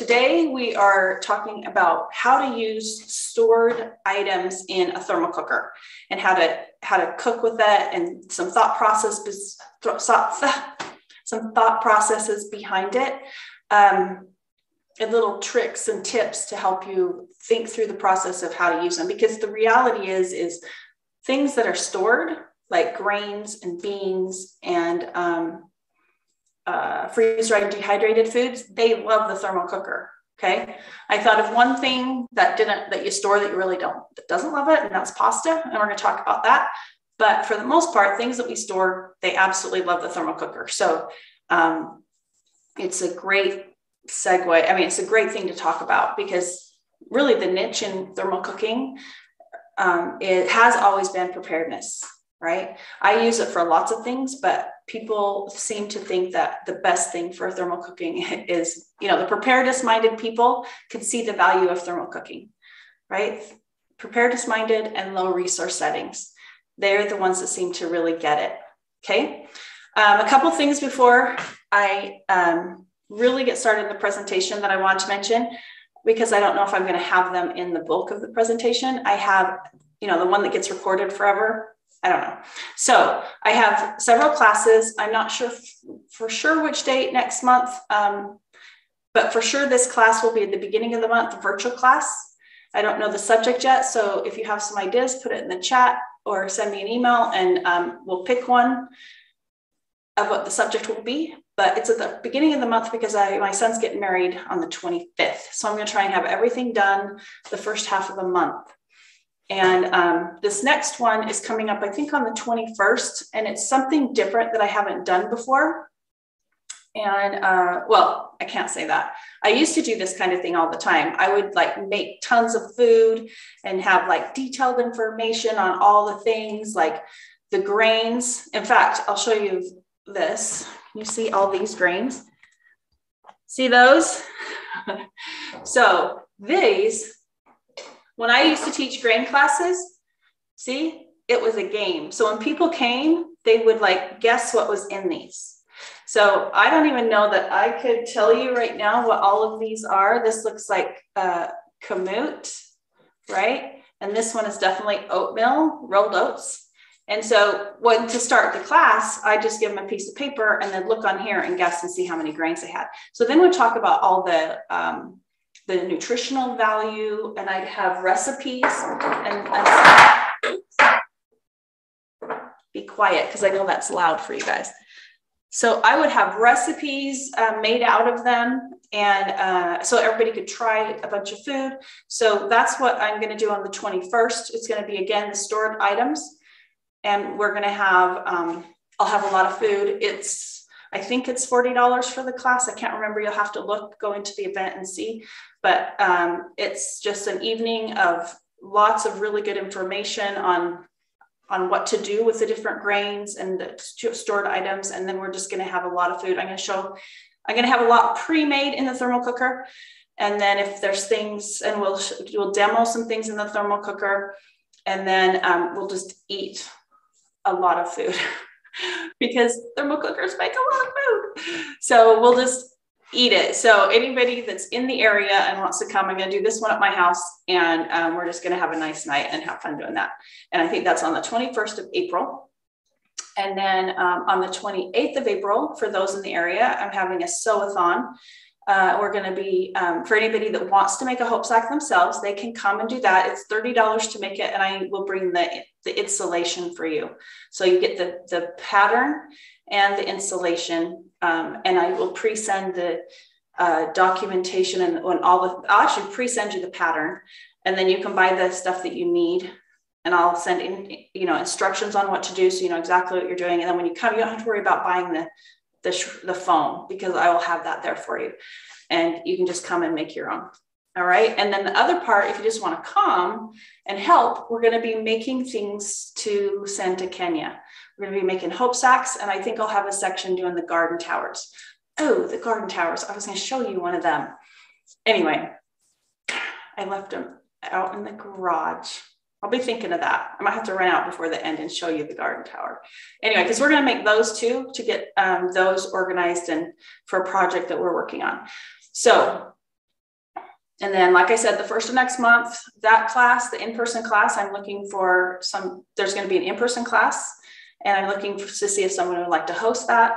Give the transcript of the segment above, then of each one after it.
today we are talking about how to use stored items in a thermal cooker and how to how to cook with that and some thought process some thought processes behind it. Um, and little tricks and tips to help you think through the process of how to use them. Because the reality is is things that are stored like grains and beans and um, uh, freeze-dried dehydrated foods, they love the thermal cooker. Okay. I thought of one thing that didn't, that you store that you really don't, that doesn't love it, and that's pasta. And we're going to talk about that. But for the most part, things that we store, they absolutely love the thermal cooker. So um, it's a great segue. I mean, it's a great thing to talk about because really the niche in thermal cooking, um, it has always been preparedness right? I use it for lots of things, but people seem to think that the best thing for thermal cooking is, you know, the preparedness minded people can see the value of thermal cooking, right? Preparedness minded and low resource settings. They're the ones that seem to really get it. Okay. Um, a couple things before I um, really get started in the presentation that I want to mention, because I don't know if I'm going to have them in the bulk of the presentation. I have, you know, the one that gets recorded forever I don't know. So I have several classes. I'm not sure for sure which date next month, um, but for sure this class will be at the beginning of the month, virtual class. I don't know the subject yet. So if you have some ideas, put it in the chat or send me an email and um, we'll pick one of what the subject will be. But it's at the beginning of the month because I, my son's getting married on the 25th. So I'm going to try and have everything done the first half of the month. And um, this next one is coming up, I think, on the 21st, and it's something different that I haven't done before. And uh, well, I can't say that. I used to do this kind of thing all the time. I would like make tons of food and have like detailed information on all the things, like the grains. In fact, I'll show you this. You see all these grains? See those? so these when I used to teach grain classes, see, it was a game. So when people came, they would like guess what was in these. So I don't even know that I could tell you right now what all of these are. This looks like uh, kamut, right? And this one is definitely oatmeal, rolled oats. And so when to start the class, I just give them a piece of paper and then look on here and guess and see how many grains they had. So then we talk about all the um, the nutritional value, and I'd have recipes and, and be quiet because I know that's loud for you guys. So I would have recipes uh, made out of them, and uh, so everybody could try a bunch of food. So that's what I'm going to do on the 21st. It's going to be again the stored items, and we're going to have um, I'll have a lot of food. It's I think it's $40 for the class. I can't remember. You'll have to look, go into the event and see. But um, it's just an evening of lots of really good information on on what to do with the different grains and the stored items. And then we're just going to have a lot of food. I'm going to show, I'm going to have a lot pre-made in the thermal cooker. And then if there's things, and we'll, we'll demo some things in the thermal cooker. And then um, we'll just eat a lot of food. because thermal cookers make a lot of food. So we'll just eat it. So anybody that's in the area and wants to come, I'm going to do this one at my house, and um, we're just going to have a nice night and have fun doing that. And I think that's on the 21st of April. And then um, on the 28th of April, for those in the area, I'm having a sew-a-thon. Uh, we're going to be um, for anybody that wants to make a hope sack themselves they can come and do that it's $30 to make it and i will bring the, the insulation for you so you get the, the pattern and the insulation um, and i will pre-send the uh, documentation and, and all the i'll actually pre-send you the pattern and then you can buy the stuff that you need and I'll send in, you know, instructions on what to do so you know exactly what you're doing. And then when you come, you don't have to worry about buying the the, sh- the foam because I will have that there for you. And you can just come and make your own. All right. And then the other part, if you just want to come and help, we're going to be making things to send to Kenya. We're going to be making hope sacks. And I think I'll have a section doing the garden towers. Oh, the garden towers. I was going to show you one of them. Anyway, I left them out in the garage. I'll be thinking of that. I might have to run out before the end and show you the garden tower. Anyway, because we're going to make those two to get um, those organized and for a project that we're working on. So and then, like I said, the first of next month, that class, the in person class, I'm looking for some, there's going to be an in person class, and I'm looking for, to see if someone would like to host that.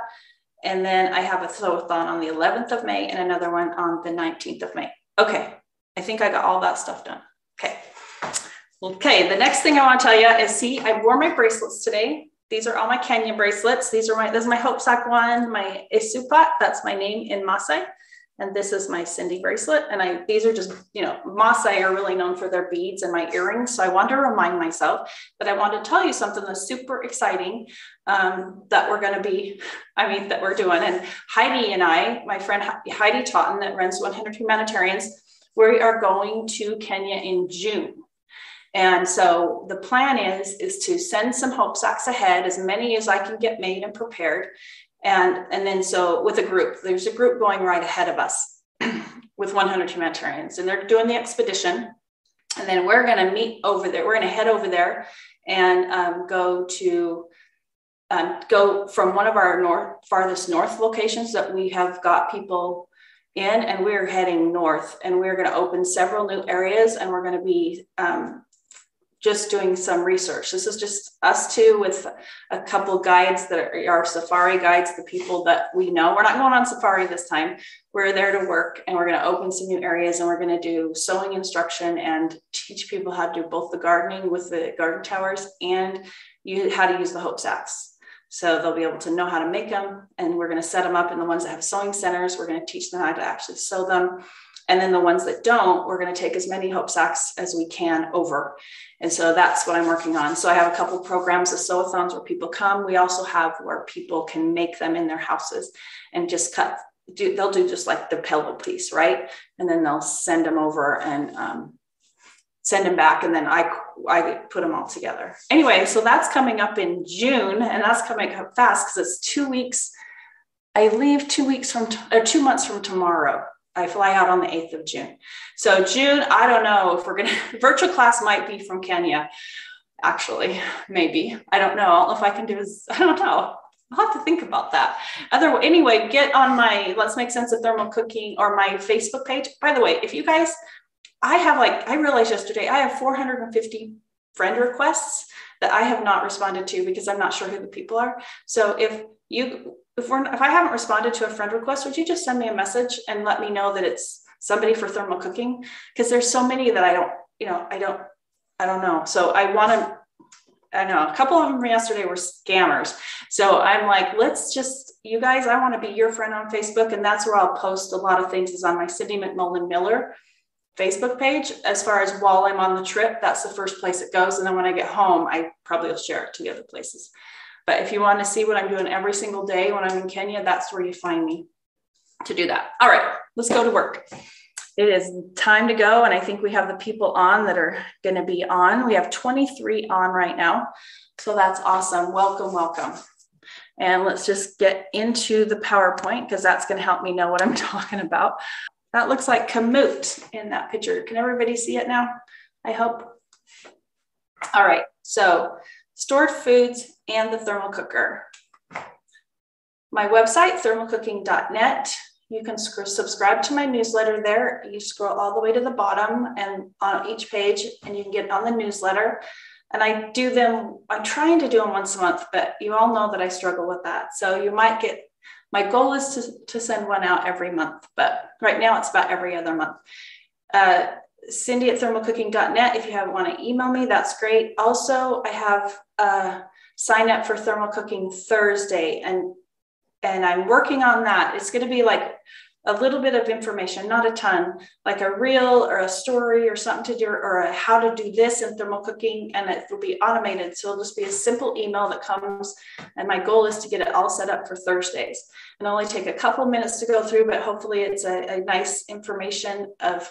And then I have a sew-a-thon on the 11th of May and another one on the 19th of May. Okay, I think I got all that stuff done. Okay. Okay, the next thing I want to tell you is see, I wore my bracelets today. These are all my Kenya bracelets. These are my, this is my Hope Sack one, my Isupat, that's my name in Maasai. And this is my Cindy bracelet. And I these are just, you know, Maasai are really known for their beads and my earrings. So I wanted to remind myself that I want to tell you something that's super exciting um, that we're going to be, I mean, that we're doing. And Heidi and I, my friend Heidi Totten that runs 100 Humanitarians, we are going to Kenya in June. And so the plan is is to send some hope sacks ahead, as many as I can get made and prepared, and, and then so with a group, there's a group going right ahead of us with 100 humanitarians, and they're doing the expedition. And then we're going to meet over there. We're going to head over there and um, go to um, go from one of our north farthest north locations that we have got people in, and we're heading north, and we're going to open several new areas, and we're going to be um, just doing some research. This is just us two with a couple guides that are our safari guides, the people that we know. We're not going on safari this time. We're there to work and we're going to open some new areas and we're going to do sewing instruction and teach people how to do both the gardening with the garden towers and you how to use the hope sacks. So they'll be able to know how to make them and we're going to set them up in the ones that have sewing centers. We're going to teach them how to actually sew them and then the ones that don't, we're going to take as many hope sacks as we can over. And so that's what I'm working on. So I have a couple programs of sew-a-thons where people come. We also have where people can make them in their houses and just cut. Do, they'll do just like the pillow piece, right? And then they'll send them over and um, send them back, and then I I put them all together. Anyway, so that's coming up in June, and that's coming up fast because it's two weeks. I leave two weeks from t- or two months from tomorrow. I fly out on the 8th of June. So June, I don't know if we're going to, virtual class might be from Kenya. Actually, maybe. I don't know. If I can do is, I don't know. I'll have to think about that. Other anyway, get on my Let's Make Sense of Thermal Cooking or my Facebook page. By the way, if you guys, I have like, I realized yesterday, I have 450 friend requests that I have not responded to because I'm not sure who the people are. So if you if we're if I haven't responded to a friend request, would you just send me a message and let me know that it's somebody for thermal cooking? Because there's so many that I don't, you know, I don't, I don't know. So I want to. I know a couple of them yesterday were scammers. So I'm like, let's just, you guys, I want to be your friend on Facebook. And that's where I'll post a lot of things is on my Cindy McMullen Miller Facebook page. As far as while I'm on the trip, that's the first place it goes. And then when I get home, I probably will share it to the other places. But if you want to see what I'm doing every single day when I'm in Kenya, that's where you find me to do that. All right, let's go to work. It is time to go. And I think we have the people on that are going to be on. We have 23 on right now. So that's awesome. Welcome, welcome. And let's just get into the PowerPoint because that's going to help me know what I'm talking about. That looks like Kamut in that picture. Can everybody see it now? I hope. All right. So stored foods, and the thermal cooker. My website, thermalcooking.net. You can subscribe to my newsletter there. You scroll all the way to the bottom and on each page, and you can get on the newsletter. And I do them, I'm trying to do them once a month, but you all know that I struggle with that. So you might get, my goal is to, to send one out every month, but right now it's about every other month. Uh, Cindy at thermalcooking.net. If you have want to email me, that's great. Also, I have a sign up for thermal cooking Thursday, and and I'm working on that. It's going to be like a little bit of information, not a ton, like a reel or a story or something to do, or a how to do this in thermal cooking, and it will be automated. So it'll just be a simple email that comes, and my goal is to get it all set up for Thursdays. And only take a couple minutes to go through, but hopefully it's a, a nice information of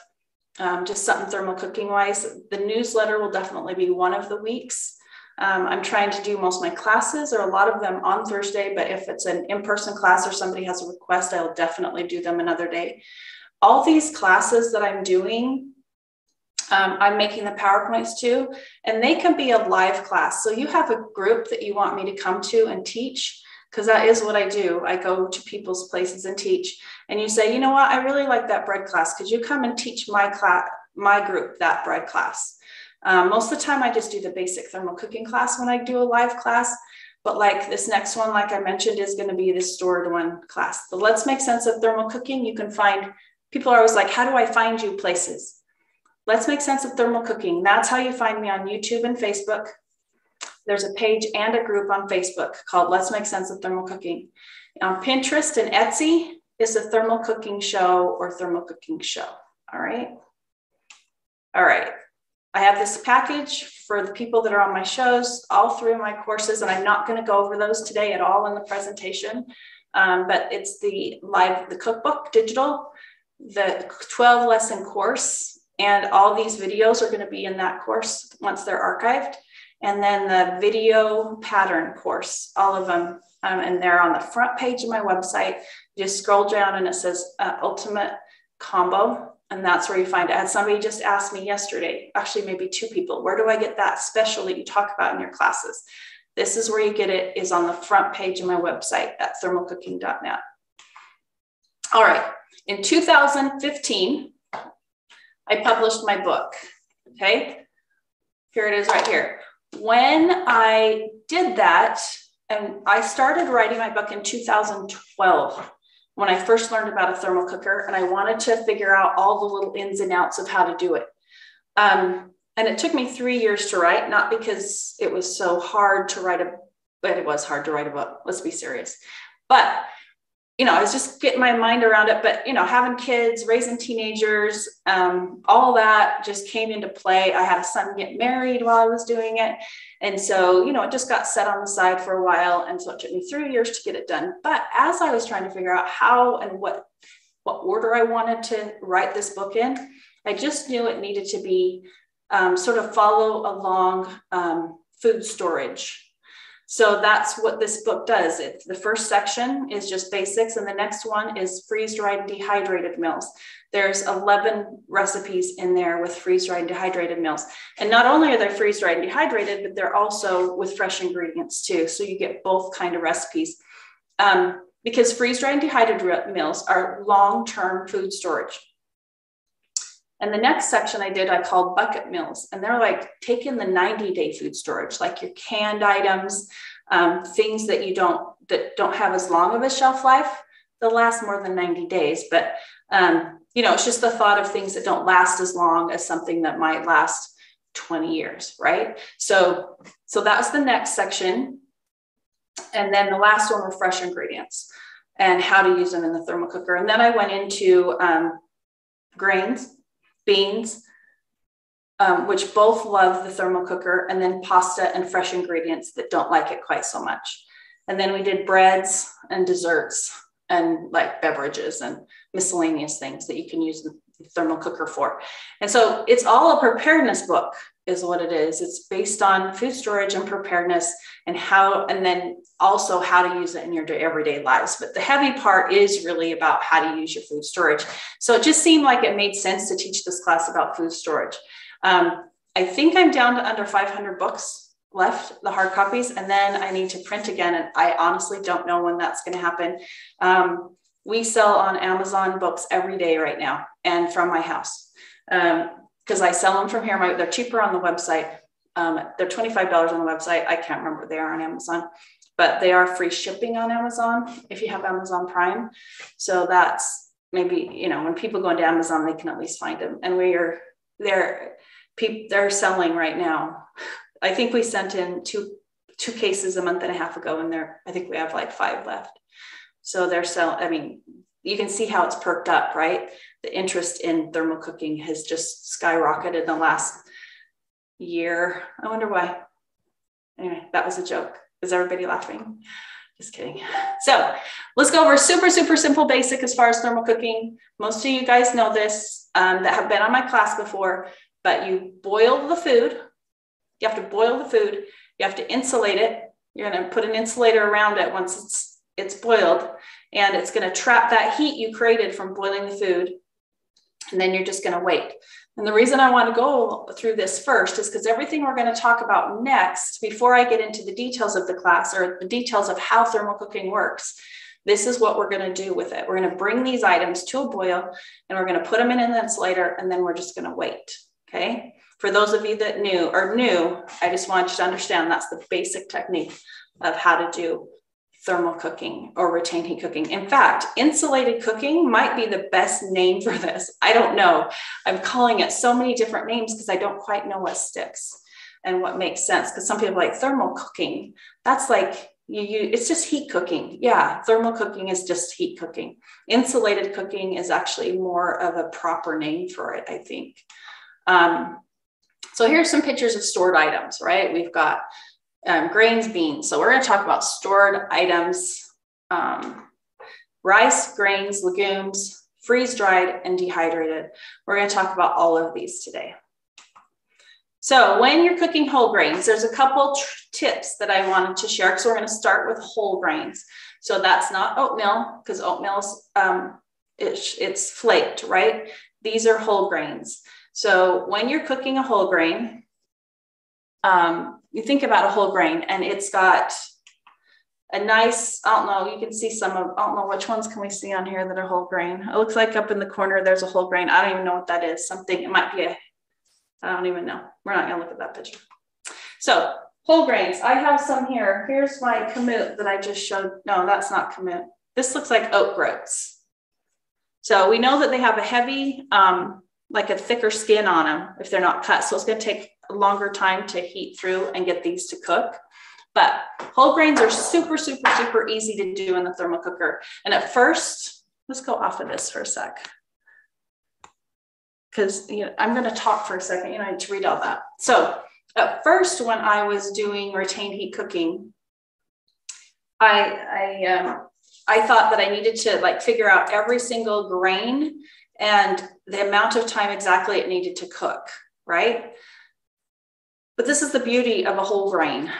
um, just something thermal cooking wise. The newsletter will definitely be one of the weeks. Um, I'm trying to do most of my classes or a lot of them on Thursday, but if it's an in person class or somebody has a request, I'll definitely do them another day. All these classes that I'm doing, um, I'm making the PowerPoints too, and they can be a live class. So you have a group that you want me to come to and teach because that is what I do. I go to people's places and teach. And you say, you know what, I really like that bread class. Could you come and teach my class, my group that bread class? Um, most of the time, I just do the basic thermal cooking class when I do a live class. But like this next one, like I mentioned, is going to be the stored one class. The Let's Make Sense of Thermal Cooking. You can find people are always like, how do I find you places? Let's Make Sense of Thermal Cooking. That's how you find me on YouTube and Facebook. There's a page and a group on Facebook called Let's Make Sense of Thermal Cooking. On Pinterest and Etsy is the Thermal Cooking Show or Thermal Cooking Show. All right. All right. I have this package for the people that are on my shows, all three of my courses, and I'm not going to go over those today at all in the presentation. Um, but it's the live, the cookbook digital, the 12 lesson course, and all these videos are going to be in that course once they're archived. And then the video pattern course, all of them, um, and they're on the front page of my website. You just scroll down and it says uh, Ultimate Combo and that's where you find it. And somebody just asked me yesterday, actually, maybe two people, where do I get that special that you talk about in your classes? This is where you get it, is on the front page of my website at thermalcooking.net. All right, in 2015, I published my book. Okay, here it is right here. When I did that, and I started writing my book in 2012 when I first learned about a thermal cooker and I wanted to figure out all the little ins and outs of how to do it. Um, and it took me three years to write, not because it was so hard to write a, but it was hard to write a book. Let's be serious. But you know, I was just getting my mind around it. But you know, having kids, raising teenagers, um, all that just came into play. I had a son get married while I was doing it, and so you know, it just got set on the side for a while, and so it took me three years to get it done. But as I was trying to figure out how and what what order I wanted to write this book in, I just knew it needed to be um, sort of follow along um, food storage so that's what this book does. The first section is just basics, and the next one is freeze dried dehydrated meals. There's 11 recipes in there with freeze dried dehydrated meals. And not only are they freeze dried and dehydrated, but they're also with fresh ingredients too. So you get both kind of recipes. Um, because freeze dried and dehydrated meals are long term food storage. And the next section I did, I called bucket meals. And they're like taking the 90 day food storage, like your canned items, um, things that you don't, that don't have as long of a shelf life. They'll last more than 90 days. But, um, you know, it's just the thought of things that don't last as long as something that might last 20 years, right? So, so that was the next section. And then the last one were fresh ingredients and how to use them in the thermal cooker. And then I went into um, grains beans, um, which both love the thermal cooker, and then pasta and fresh ingredients that don't like it quite so much. And then we did breads and desserts and like beverages and miscellaneous things that you can use the thermal cooker for. And so it's all a preparedness book is what it is. It's based on food storage and preparedness and how, and then also how to use it in your everyday lives. But the heavy part is really about how to use your food storage. So it just seemed like it made sense to teach this class about food storage. Um, I think I'm down to under 500 books left, the hard copies, and then I need to print again. And I honestly don't know when that's going to happen. Um, we sell on Amazon books every day right now and from my house. Um, because I sell them from here. My, they're cheaper on the website. Um, they're $25 on the website. I can't remember what they are on Amazon, but they are free shipping on Amazon if you have Amazon Prime. So that's maybe, you know, when people go into Amazon, they can at least find them. And we are, they're, they're selling right now. I think we sent in two, two cases a month and a half ago and there, I think we have like five left. So they're selling, I mean, you can see how it's perked up, right? The interest in thermal cooking has just skyrocketed in the last year. I wonder why. Anyway, that was a joke. Is everybody laughing? Just kidding. So let's go over super, super simple basic as far as thermal cooking. Most of you guys know this um, that have been on my class before, but you boil the food. You have to boil the food. You have to insulate it. You're going to put an insulator around it once it's it's boiled and it's going to trap that heat you created from boiling the food And then you're just going to wait. And the reason I want to go through this first is because everything we're going to talk about next, before I get into the details of the class or the details of how thermal cooking works, this is what we're going to do with it. We're going to bring these items to a boil and we're going to put them in an insulator and then we're just going to wait. Okay. For those of you that knew or new, I just want you to understand that's the basic technique of how to do thermal cooking or retained heat cooking. In fact, insulated cooking might be the best name for this. I don't know. I'm calling it so many different names because I don't quite know what sticks and what makes sense. Because some people like thermal cooking. That's like you, you, it's just heat cooking. Yeah, thermal cooking is just heat cooking. Insulated cooking is actually more of a proper name for it, I think. Um, so here's some pictures of stored items, right? We've got um, grains, beans. So we're going to talk about stored items, um, rice, grains, legumes, freeze dried, and dehydrated. We're going to talk about all of these today. So when you're cooking whole grains, there's a couple tips that I wanted to share. So we're going to start with whole grains. So that's not oatmeal because oatmeal's um, it's, it's flaked, right? These are whole grains. So when you're cooking a whole grain, um, you think about a whole grain and it's got a nice, I don't know, you can see some of, I don't know which ones can we see on here that are whole grain. It looks like up in the corner, there's a whole grain. I don't even know what that is. Something, it might be a, I don't even know. We're not gonna look at that picture. So whole grains, I have some here. Here's my kamut that I just showed. No, that's not kamut. This looks like oat groats. So we know that they have a heavy, um, like a thicker skin on them if they're not cut. So it's gonna take longer time to heat through and get these to cook. But whole grains are super, super, super easy to do in the thermal cooker. And at first, let's go off of this for a sec. Because you know, I'm going to talk for a second. You know, I need to read all that. So at first, when I was doing retained heat cooking, I I um, I thought that I needed to like figure out every single grain and the amount of time exactly it needed to cook, right? But this is the beauty of a whole grain.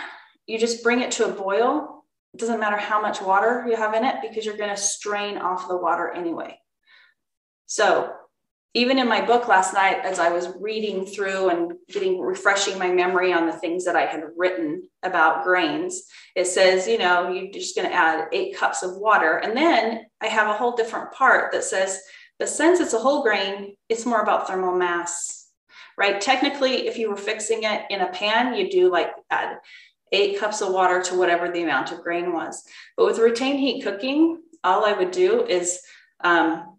You just bring it to a boil. It doesn't matter how much water you have in it because you're going to strain off the water anyway. So, even in my book last night, as I was reading through and getting refreshing my memory on the things that I had written about grains, it says, you know, you're just going to add eight cups of water. And then I have a whole different part that says, but since it's a whole grain, it's more about thermal mass right? Technically, if you were fixing it in a pan, you do like add eight cups of water to whatever the amount of grain was. But with retained heat cooking, all I would do is um,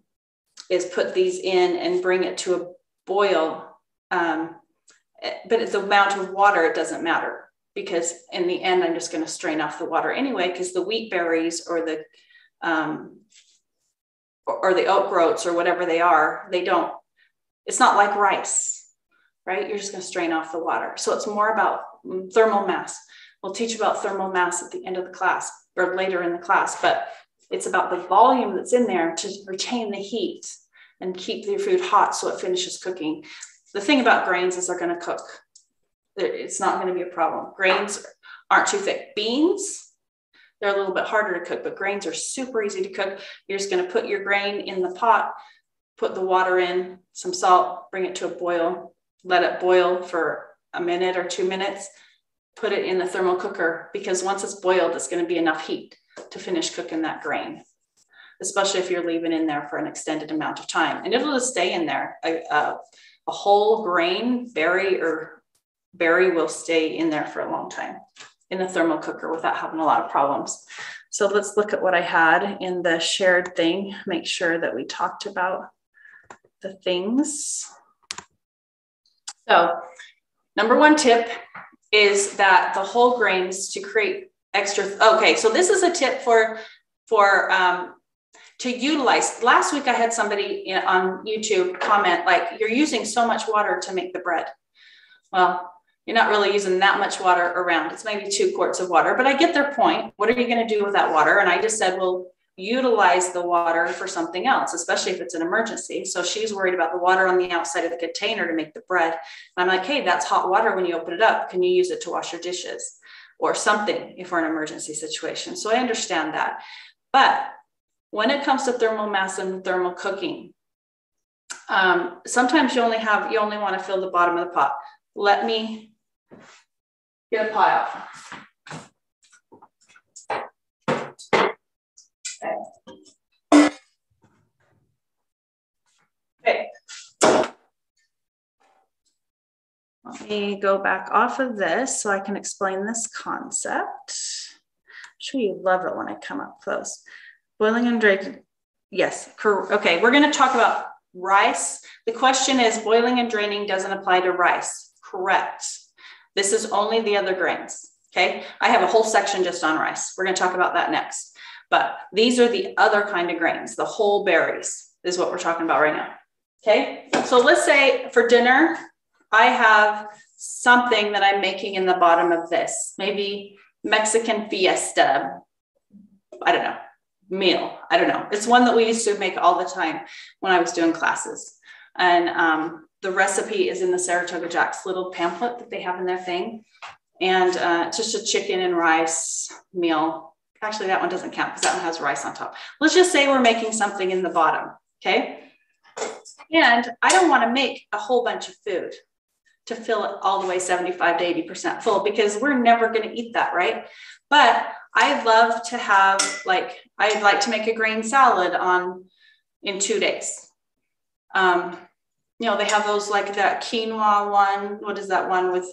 is put these in and bring it to a boil. Um, but the amount of water, it doesn't matter because in the end, I'm just going to strain off the water anyway, because the wheat berries or the um, or the oat groats or whatever they are, they don't, it's not like rice right? You're just going to strain off the water. So it's more about mm, thermal mass. We'll teach about thermal mass at the end of the class or later in the class, but it's about the volume that's in there to retain the heat and keep your food hot so it finishes cooking. The thing about grains is they're going to cook. It's not going to be a problem. Grains aren't too thick. Beans, they're a little bit harder to cook, but grains are super easy to cook. You're just going to put your grain in the pot, put the water in, some salt, bring it to a boil, let it boil for a minute or two minutes, put it in the thermal cooker because once it's boiled, it's going to be enough heat to finish cooking that grain, especially if you're leaving in there for an extended amount of time. And it'll just stay in there. A, a, a whole grain, berry or berry will stay in there for a long time in the thermal cooker without having a lot of problems. So let's look at what I had in the shared thing, make sure that we talked about the things. So, number one tip is that the whole grains to create extra. Okay, so this is a tip for for um, to utilize. Last week I had somebody on YouTube comment like, "You're using so much water to make the bread." Well, you're not really using that much water around. It's maybe two quarts of water, but I get their point. What are you going to do with that water? And I just said, well, utilize the water for something else, especially if it's an emergency. So she's worried about the water on the outside of the container to make the bread. I'm like, hey, that's hot water when you open it up. Can you use it to wash your dishes or something if we're in an emergency situation? So I understand that. But when it comes to thermal mass and thermal cooking, Um, sometimes you only have, you only want to fill the bottom of the pot. Let me get a pot out. Let me go back off of this so I can explain this concept. I'm sure you love it when I come up close. Boiling and draining. Yes, okay, we're gonna talk about rice. The question is boiling and draining doesn't apply to rice. Correct. This is only the other grains. Okay, I have a whole section just on rice. We're gonna talk about that next. But these are the other kind of grains, the whole berries is what we're talking about right now. Okay, so let's say for dinner, I have something that I'm making in the bottom of this, maybe Mexican fiesta. I don't know, meal. I don't know. It's one that we used to make all the time when I was doing classes. And um, the recipe is in the Saratoga Jacks little pamphlet that they have in their thing. And uh, just a chicken and rice meal. Actually, that one doesn't count because that one has rice on top. Let's just say we're making something in the bottom. Okay. And I don't want to make a whole bunch of food to fill it all the way 75 to 80% full because we're never going to eat that, right? But I love to have like I'd like to make a grain salad on in two days. Um, you know, they have those like that quinoa one. What is that one with?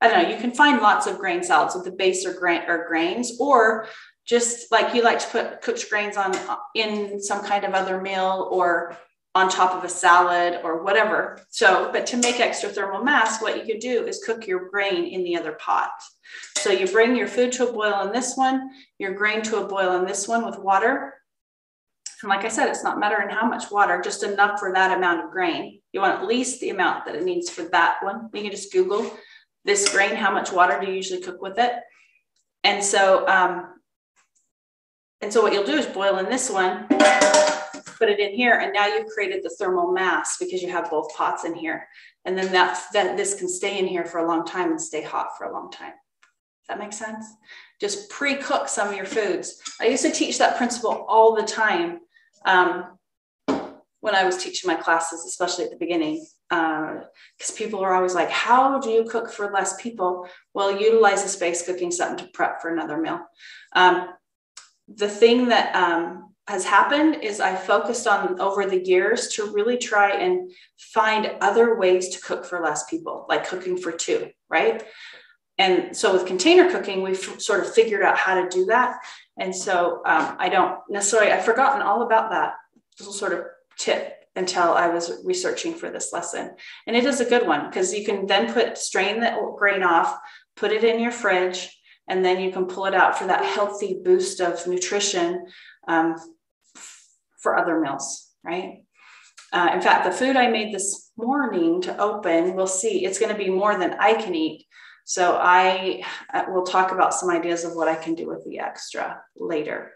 I don't know. You can find lots of grain salads with the base or grain or grains, or just like you like to put cooked grains on in some kind of other meal or on top of a salad or whatever. So, but to make extra thermal mass, what you could do is cook your grain in the other pot. So you bring your food to a boil in this one, your grain to a boil in this one with water. And like I said, it's not mattering how much water, just enough for that amount of grain. You want at least the amount that it needs for that one. You can just Google this grain, how much water do you usually cook with it? And so, um, and so what you'll do is boil in this one put it in here and now you've created the thermal mass because you have both pots in here. And then that's, that, this can stay in here for a long time and stay hot for a long time. Does that make sense? Just pre-cook some of your foods. I used to teach that principle all the time um, when I was teaching my classes, especially at the beginning, because uh, people are always like, how do you cook for less people? Well, utilize a space cooking something to prep for another meal. Um, the thing that um, has happened is I focused on over the years to really try and find other ways to cook for less people, like cooking for two, right? And so with container cooking, we've sort of figured out how to do that. And so um, I don't necessarily, I've forgotten all about that little sort of tip until I was researching for this lesson. And it is a good one because you can then put, strain the grain off, put it in your fridge, and then you can pull it out for that healthy boost of nutrition um, for other meals, right? Uh, in fact, the food I made this morning to open, we'll see, it's going to be more than I can eat. So I uh, will talk about some ideas of what I can do with the extra later.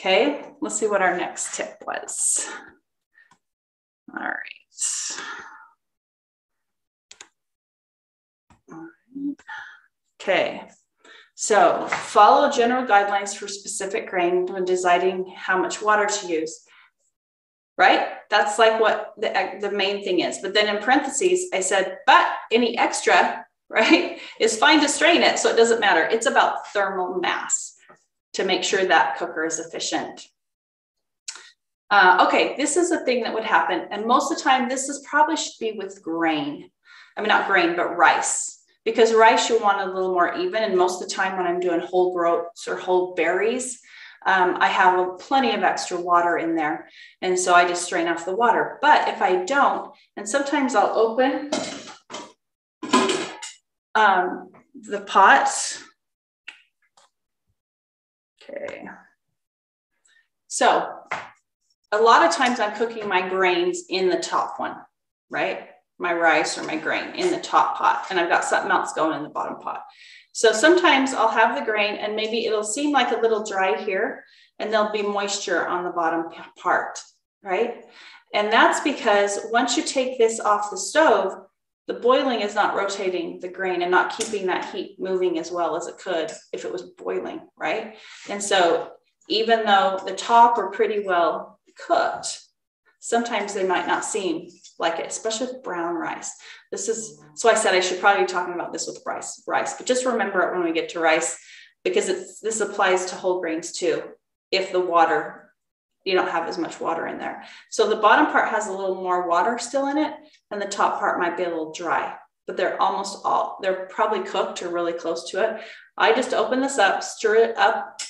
Okay, let's see what our next tip was. All right. All right. Okay, so follow general guidelines for specific grain when deciding how much water to use right? That's like what the, the main thing is. But then in parentheses, I said, but any extra, right, is fine to strain it. So it doesn't matter. It's about thermal mass to make sure that cooker is efficient. Uh, okay, this is a thing that would happen. And most of the time, this is probably should be with grain. I mean, not grain, but rice. Because rice, you want a little more even. And most of the time when I'm doing whole groats or whole berries, um, I have plenty of extra water in there. And so I just strain off the water. But if I don't, and sometimes I'll open um, the pot. Okay. So a lot of times I'm cooking my grains in the top one, right? My rice or my grain in the top pot. And I've got something else going in the bottom pot. So sometimes I'll have the grain and maybe it'll seem like a little dry here and there'll be moisture on the bottom part, right? And that's because once you take this off the stove, the boiling is not rotating the grain and not keeping that heat moving as well as it could if it was boiling, right? And so even though the top are pretty well cooked, sometimes they might not seem like it, especially with brown rice. This is so I said I should probably be talking about this with rice, rice, but just remember it when we get to rice because it's this applies to whole grains too. If the water you don't have as much water in there. So the bottom part has a little more water still in it, and the top part might be a little dry, but they're almost all, they're probably cooked or really close to it. I just open this up, stir it up,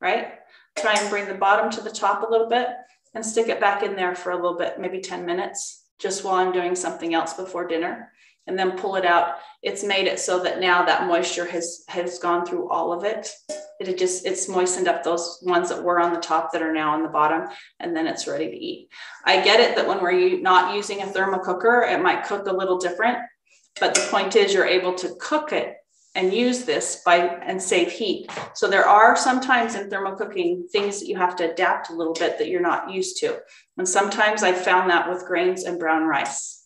right? Try and bring the bottom to the top a little bit and stick it back in there for a little bit, maybe 10 minutes, just while I'm doing something else before dinner and then pull it out. It's made it so that now that moisture has has gone through all of it. It just it's moistened up those ones that were on the top that are now on the bottom, and then it's ready to eat. I get it that when we're not using a thermal cooker, it might cook a little different, but the point is you're able to cook it and use this by and save heat. So there are sometimes in thermal cooking things that you have to adapt a little bit that you're not used to. And sometimes I found that with grains and brown rice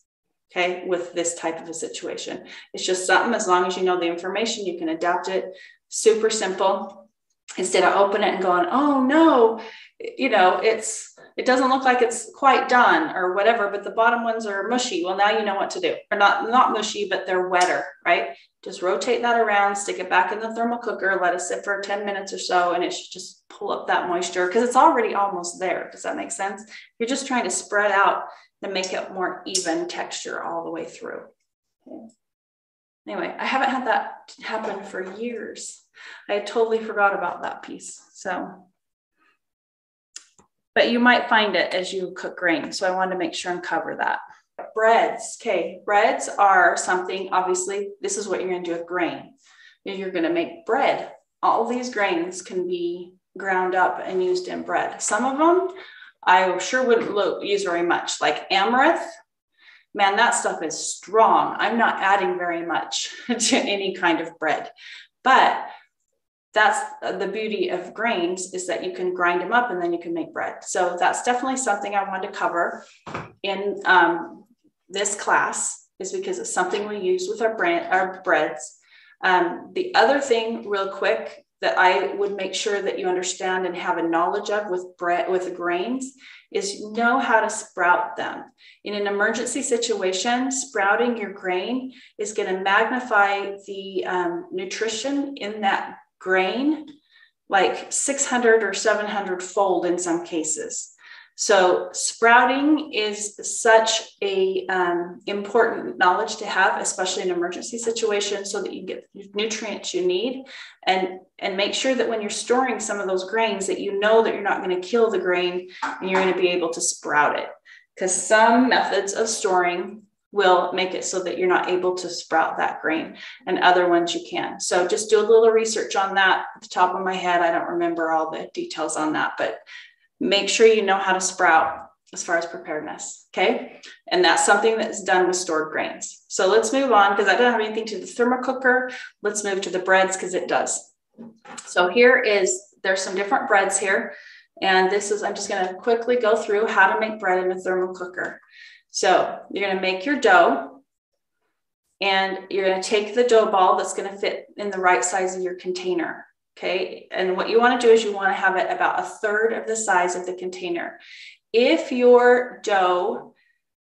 okay, with this type of a situation. It's just something, as long as you know the information, you can adapt it. Super simple. Instead of open it and going, oh no, you know, it's, it doesn't look like it's quite done or whatever, but the bottom ones are mushy. Well, now you know what to do. Or not, not mushy, but they're wetter, right? Just rotate that around, stick it back in the thermal cooker, let it sit for 10 minutes or so, and it should just pull up that moisture because it's already almost there. Does that make sense? You're just trying to spread out to make it more even texture all the way through. Okay. Anyway, I haven't had that happen for years. I totally forgot about that piece. So, but you might find it as you cook grain. So I wanted to make sure and cover that. Breads. Okay. Breads are something, obviously, this is what you're going to do with grain. You're going to make bread. All these grains can be ground up and used in bread. Some of them I sure wouldn't use very much. Like amaranth, man, that stuff is strong. I'm not adding very much to any kind of bread. But that's the beauty of grains is that you can grind them up and then you can make bread. So that's definitely something I wanted to cover in um, this class is because it's something we use with our brand, our breads. Um, the other thing real quick that I would make sure that you understand and have a knowledge of with bread with grains is know how to sprout them. In an emergency situation, sprouting your grain is going to magnify the um, nutrition in that grain like 600 or 700 fold in some cases. So sprouting is such a um, important knowledge to have, especially in emergency situations, so that you get the nutrients you need, and and make sure that when you're storing some of those grains, that you know that you're not going to kill the grain and you're going to be able to sprout it. Because some methods of storing will make it so that you're not able to sprout that grain and other ones you can. So just do a little research on that at the top of my head. I don't remember all the details on that, but make sure you know how to sprout as far as preparedness. Okay. And that's something that's done with stored grains. So let's move on because I don't have anything to the thermal cooker. Let's move to the breads because it does. So here is, there's some different breads here. And this is, I'm just going to quickly go through how to make bread in a thermal cooker. So you're going to make your dough and you're going to take the dough ball that's going to fit in the right size of your container. Okay. And what you want to do is you want to have it about a third of the size of the container. If your dough,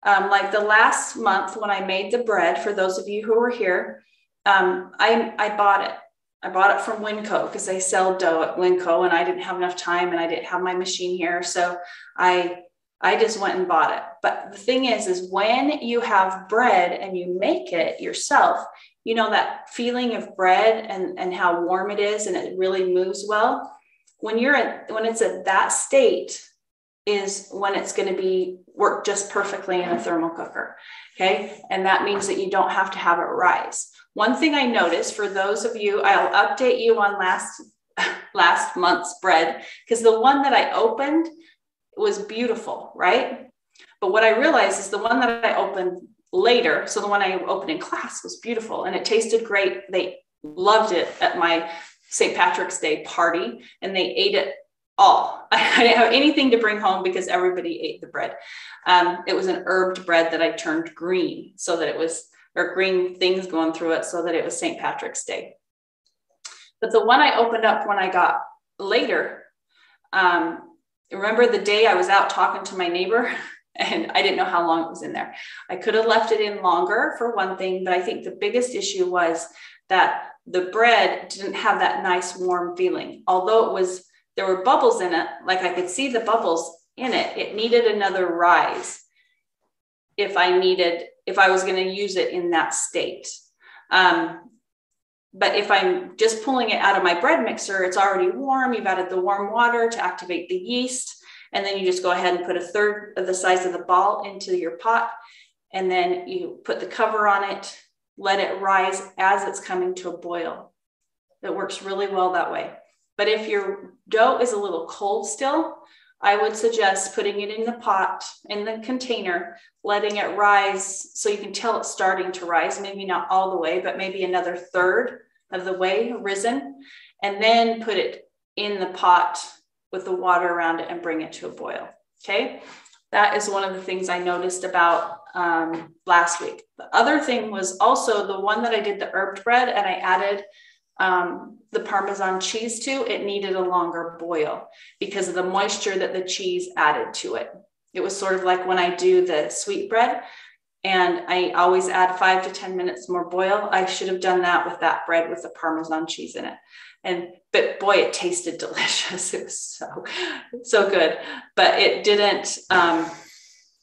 um, like the last month when I made the bread, for those of you who were here, um, I, I bought it. I bought it from Winco because they sell dough at Winco and I didn't have enough time and I didn't have my machine here. So I I just went and bought it. But the thing is, is when you have bread and you make it yourself, you know that feeling of bread and and how warm it is and it really moves well? When you're at when it's at that state is when it's going to be work just perfectly in a thermal cooker okay? And that means that you don't have to have it rise. One thing i noticed for those of you i'll update you on last last month's bread because the one that i opened was beautiful right but what i realized is the one that i opened later. So the one I opened in class was beautiful and it tasted great. They loved it at my St. Patrick's Day party and they ate it all. I didn't have anything to bring home because everybody ate the bread. Um, it was an herbed bread that I turned green so that it was, or green things going through it so that it was St. Patrick's Day. But the one I opened up when I got later, um, remember the day I was out talking to my neighbor and I didn't know how long it was in there. I could have left it in longer for one thing, but I think the biggest issue was that the bread didn't have that nice warm feeling. Although it was, there were bubbles in it, like I could see the bubbles in it, it needed another rise if I needed, if I was going to use it in that state. Um, but if I'm just pulling it out of my bread mixer, it's already warm. You've added the warm water to activate the yeast. And then you just go ahead and put a third of the size of the ball into your pot. And then you put the cover on it, let it rise as it's coming to a boil. It works really well that way. But if your dough is a little cold still, I would suggest putting it in the pot, in the container, letting it rise so you can tell it's starting to rise, maybe not all the way, but maybe another third of the way risen, and then put it in the pot with the water around it and bring it to a boil. Okay. That is one of the things I noticed about um, last week. The other thing was also the one that I did the herb bread and I added um, the Parmesan cheese to, it needed a longer boil because of the moisture that the cheese added to it. It was sort of like when I do the sweet bread and I always add five to 10 minutes more boil. I should have done that with that bread with the Parmesan cheese in it. And, but boy, it tasted delicious. It was so, so good, but it didn't, um,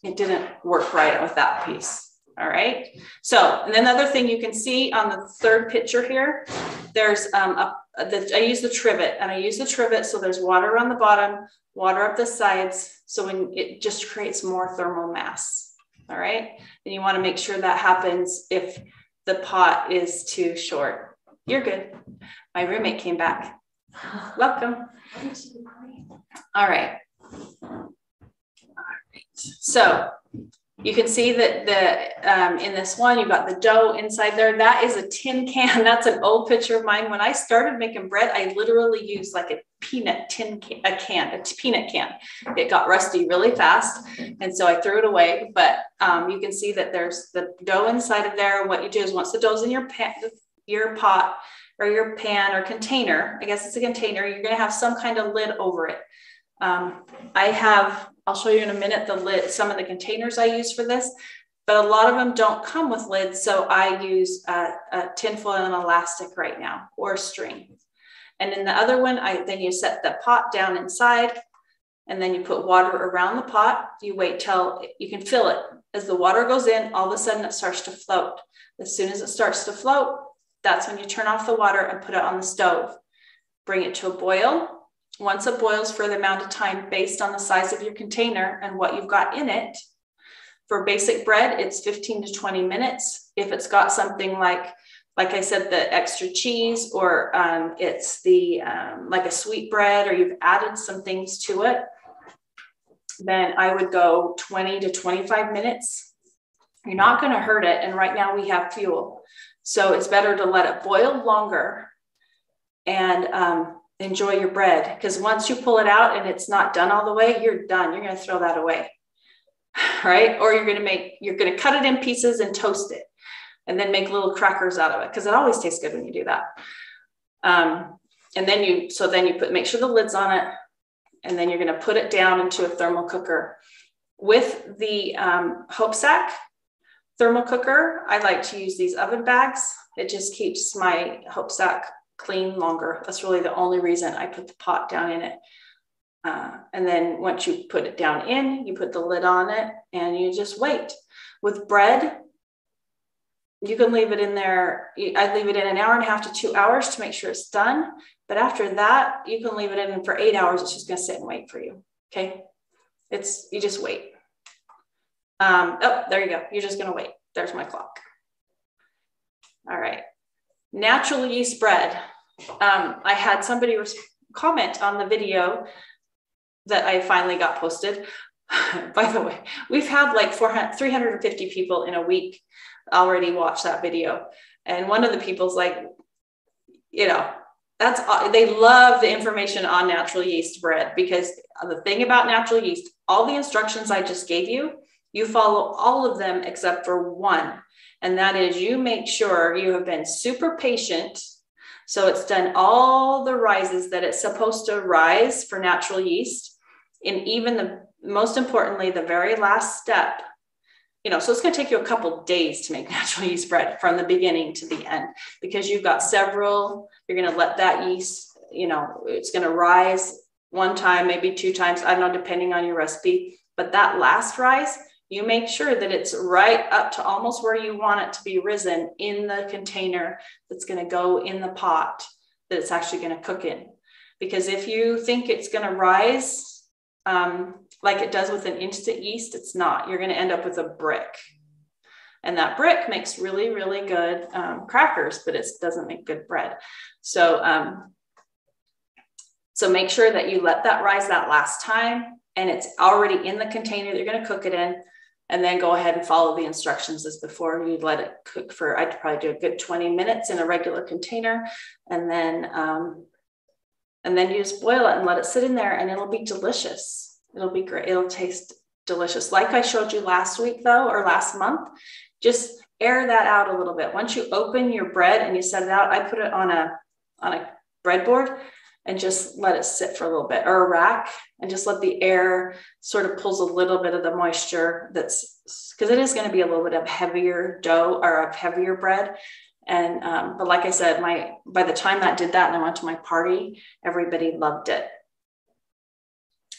it didn't work right with that piece. All right. So, and then the other thing you can see on the third picture here, there's um, a, the, I use the trivet and I use the trivet. So there's water on the bottom, water up the sides. So when it just creates more thermal mass. All right. And you want to make sure that happens if the pot is too short. You're good. My roommate came back. Welcome. All right. All right. So you can see that the um, in this one, you've got the dough inside there. That is a tin can. That's an old picture of mine. When I started making bread, I literally used like a peanut tin can, a can, a peanut can. It got rusty really fast. And so I threw it away. But um, you can see that there's the dough inside of there. What you do is once the dough's in your pan, your pot or your pan or container, I guess it's a container, you're going to have some kind of lid over it. Um, I have I'll show you in a minute the lid, some of the containers I use for this, but a lot of them don't come with lids. So I use a, a tinfoil and elastic right now or string. And in the other one, I then you set the pot down inside and then you put water around the pot. You wait till you can fill it. As the water goes in, all of a sudden it starts to float. As soon as it starts to float, that's when you turn off the water and put it on the stove. Bring it to a boil once it boils for the amount of time based on the size of your container and what you've got in it. For basic bread, it's 15 to 20 minutes. If it's got something like, like I said, the extra cheese, or um, it's the um, like a sweet bread, or you've added some things to it, then I would go 20 to 25 minutes. You're not going to hurt it. And right now we have fuel. So it's better to let it boil longer and um, enjoy your bread because once you pull it out and it's not done all the way, you're done. You're going to throw that away. Right. Or you're going to make, you're going to cut it in pieces and toast it and then make little crackers out of it because it always tastes good when you do that. Um, and then you, so then you put, make sure the lid's on it and then you're going to put it down into a thermal cooker. With the um, Hope Sack thermal cooker, I like to use these oven bags. It just keeps my Hope Sack clean longer. That's really the only reason I put the pot down in it. Uh, and then once you put it down in, you put the lid on it and you just wait. With bread, you can leave it in there. I'd leave it in an hour and a half to two hours to make sure it's done. But after that, you can leave it in for eight hours. It's just going to sit and wait for you. Okay. It's, you just wait. Um, oh, there you go. You're just going to wait. There's my clock. All right natural yeast bread. Um, I had somebody comment on the video that I finally got posted. By the way, we've had like 400, 350 people in a week already watch that video. And one of the people's like, you know, that's they love the information on natural yeast bread because the thing about natural yeast, all the instructions I just gave you, you follow all of them except for one. And that is you make sure you have been super patient. So it's done all the rises that it's supposed to rise for natural yeast. And even the most importantly, the very last step, you know, so it's going to take you a couple days to make natural yeast bread from the beginning to the end because you've got several, you're going to let that yeast, you know, it's going to rise one time, maybe two times, I don't know, depending on your recipe. But that last rise, you make sure that it's right up to almost where you want it to be risen in the container that's going to go in the pot that it's actually going to cook in. Because if you think it's going to rise um, like it does with an instant yeast, it's not. You're going to end up with a brick. And that brick makes really, really good um, crackers, but it doesn't make good bread. So, um, so make sure that you let that rise that last time and it's already in the container that you're going to cook it in and then go ahead and follow the instructions as before. You let it cook for i'd probably do a good 20 minutes in a regular container and then um, and then you just boil it and let it sit in there and it'll be delicious. It'll be great. It'll taste delicious. Like i showed you last week though or last month just air that out a little bit. Once you open your bread and you set it out i put it on a on a breadboard and just let it sit for a little bit or a rack and just let the air sort of pulls a little bit of the moisture that's because it is going to be a little bit of heavier dough or of heavier bread. And um, but like i said my by the time that did that and i went to my party everybody loved it.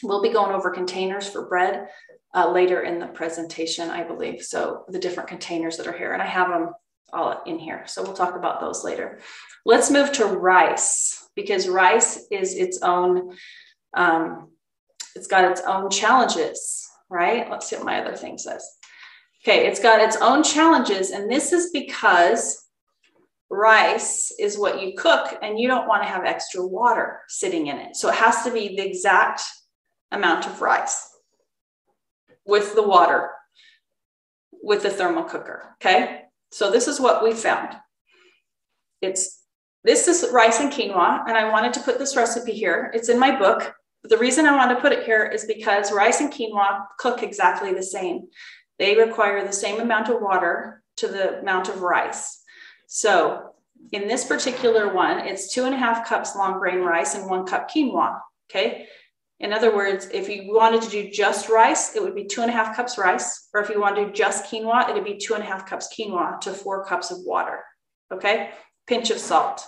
We'll be going over containers for bread uh, later in the presentation i believe. So the different containers that are here and i have them all in here so we'll talk about those later. Let's move to rice because rice is its own um, it's got its own challenges, right? Let's see what my other thing says. Okay, it's got its own challenges, and this is because rice is what you cook, and you don't want to have extra water sitting in it. So it has to be the exact amount of rice with the water with the thermal cooker. Okay, so this is what we found. It's this is rice and quinoa, and I wanted to put this recipe here. It's in my book. The reason I want to put it here is because rice and quinoa cook exactly the same. They require the same amount of water to the amount of rice. So in this particular one, it's two and a half cups long grain rice and one cup quinoa. Okay. In other words, if you wanted to do just rice, it would be two and a half cups rice. Or if you want to do just quinoa, it would be two and a half cups quinoa to four cups of water. Okay. Pinch of salt.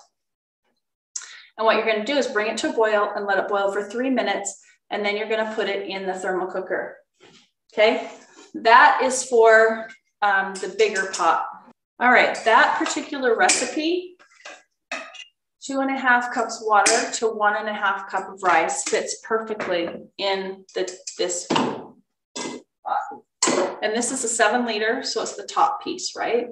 And what you're going to do is bring it to a boil and let it boil for three minutes. And then you're going to put it in the thermal cooker. Okay. That is for um, the bigger pot. All right. That particular recipe, two and a half cups water to one and a half cup of rice fits perfectly in the, this pot. And this is a seven liter. So it's the top piece, right?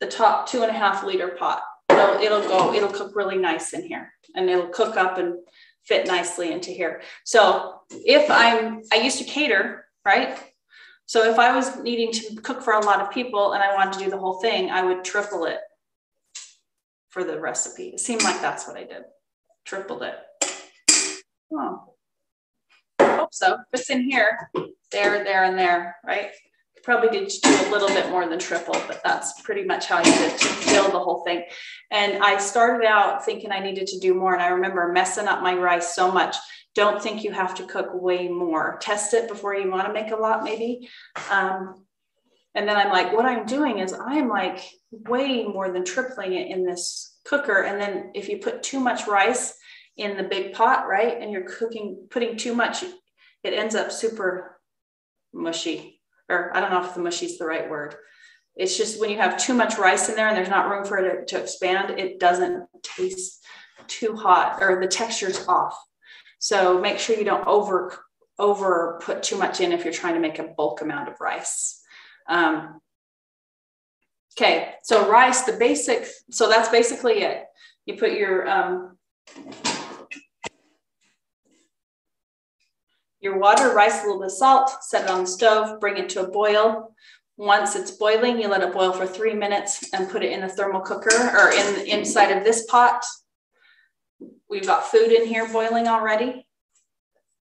The top two and a half liter pot it'll, it'll go, it'll cook really nice in here and it'll cook up and fit nicely into here. So if I'm, I used to cater, right? So if I was needing to cook for a lot of people and I wanted to do the whole thing, I would triple it for the recipe. It seemed like that's what I did. Tripled it. Oh, hope so. It's in here, there, there, and there, right? Probably did do a little bit more than triple, but that's pretty much how you did to fill the whole thing. And I started out thinking I needed to do more. And I remember messing up my rice so much. Don't think you have to cook way more. Test it before you want to make a lot, maybe. Um, and then I'm like, what I'm doing is I'm like way more than tripling it in this cooker. And then if you put too much rice in the big pot, right, and you're cooking, putting too much, it ends up super mushy or I don't know if the mushy is the right word. It's just when you have too much rice in there and there's not room for it to, expand, it doesn't taste too hot or the texture's off. So make sure you don't over over put too much in if you're trying to make a bulk amount of rice. Um, okay, so rice, the basic, so that's basically it. You put your um, your water, rice, a little bit of salt, set it on the stove, bring it to a boil. Once it's boiling, you let it boil for three minutes and put it in the thermal cooker or in inside of this pot. We've got food in here boiling already.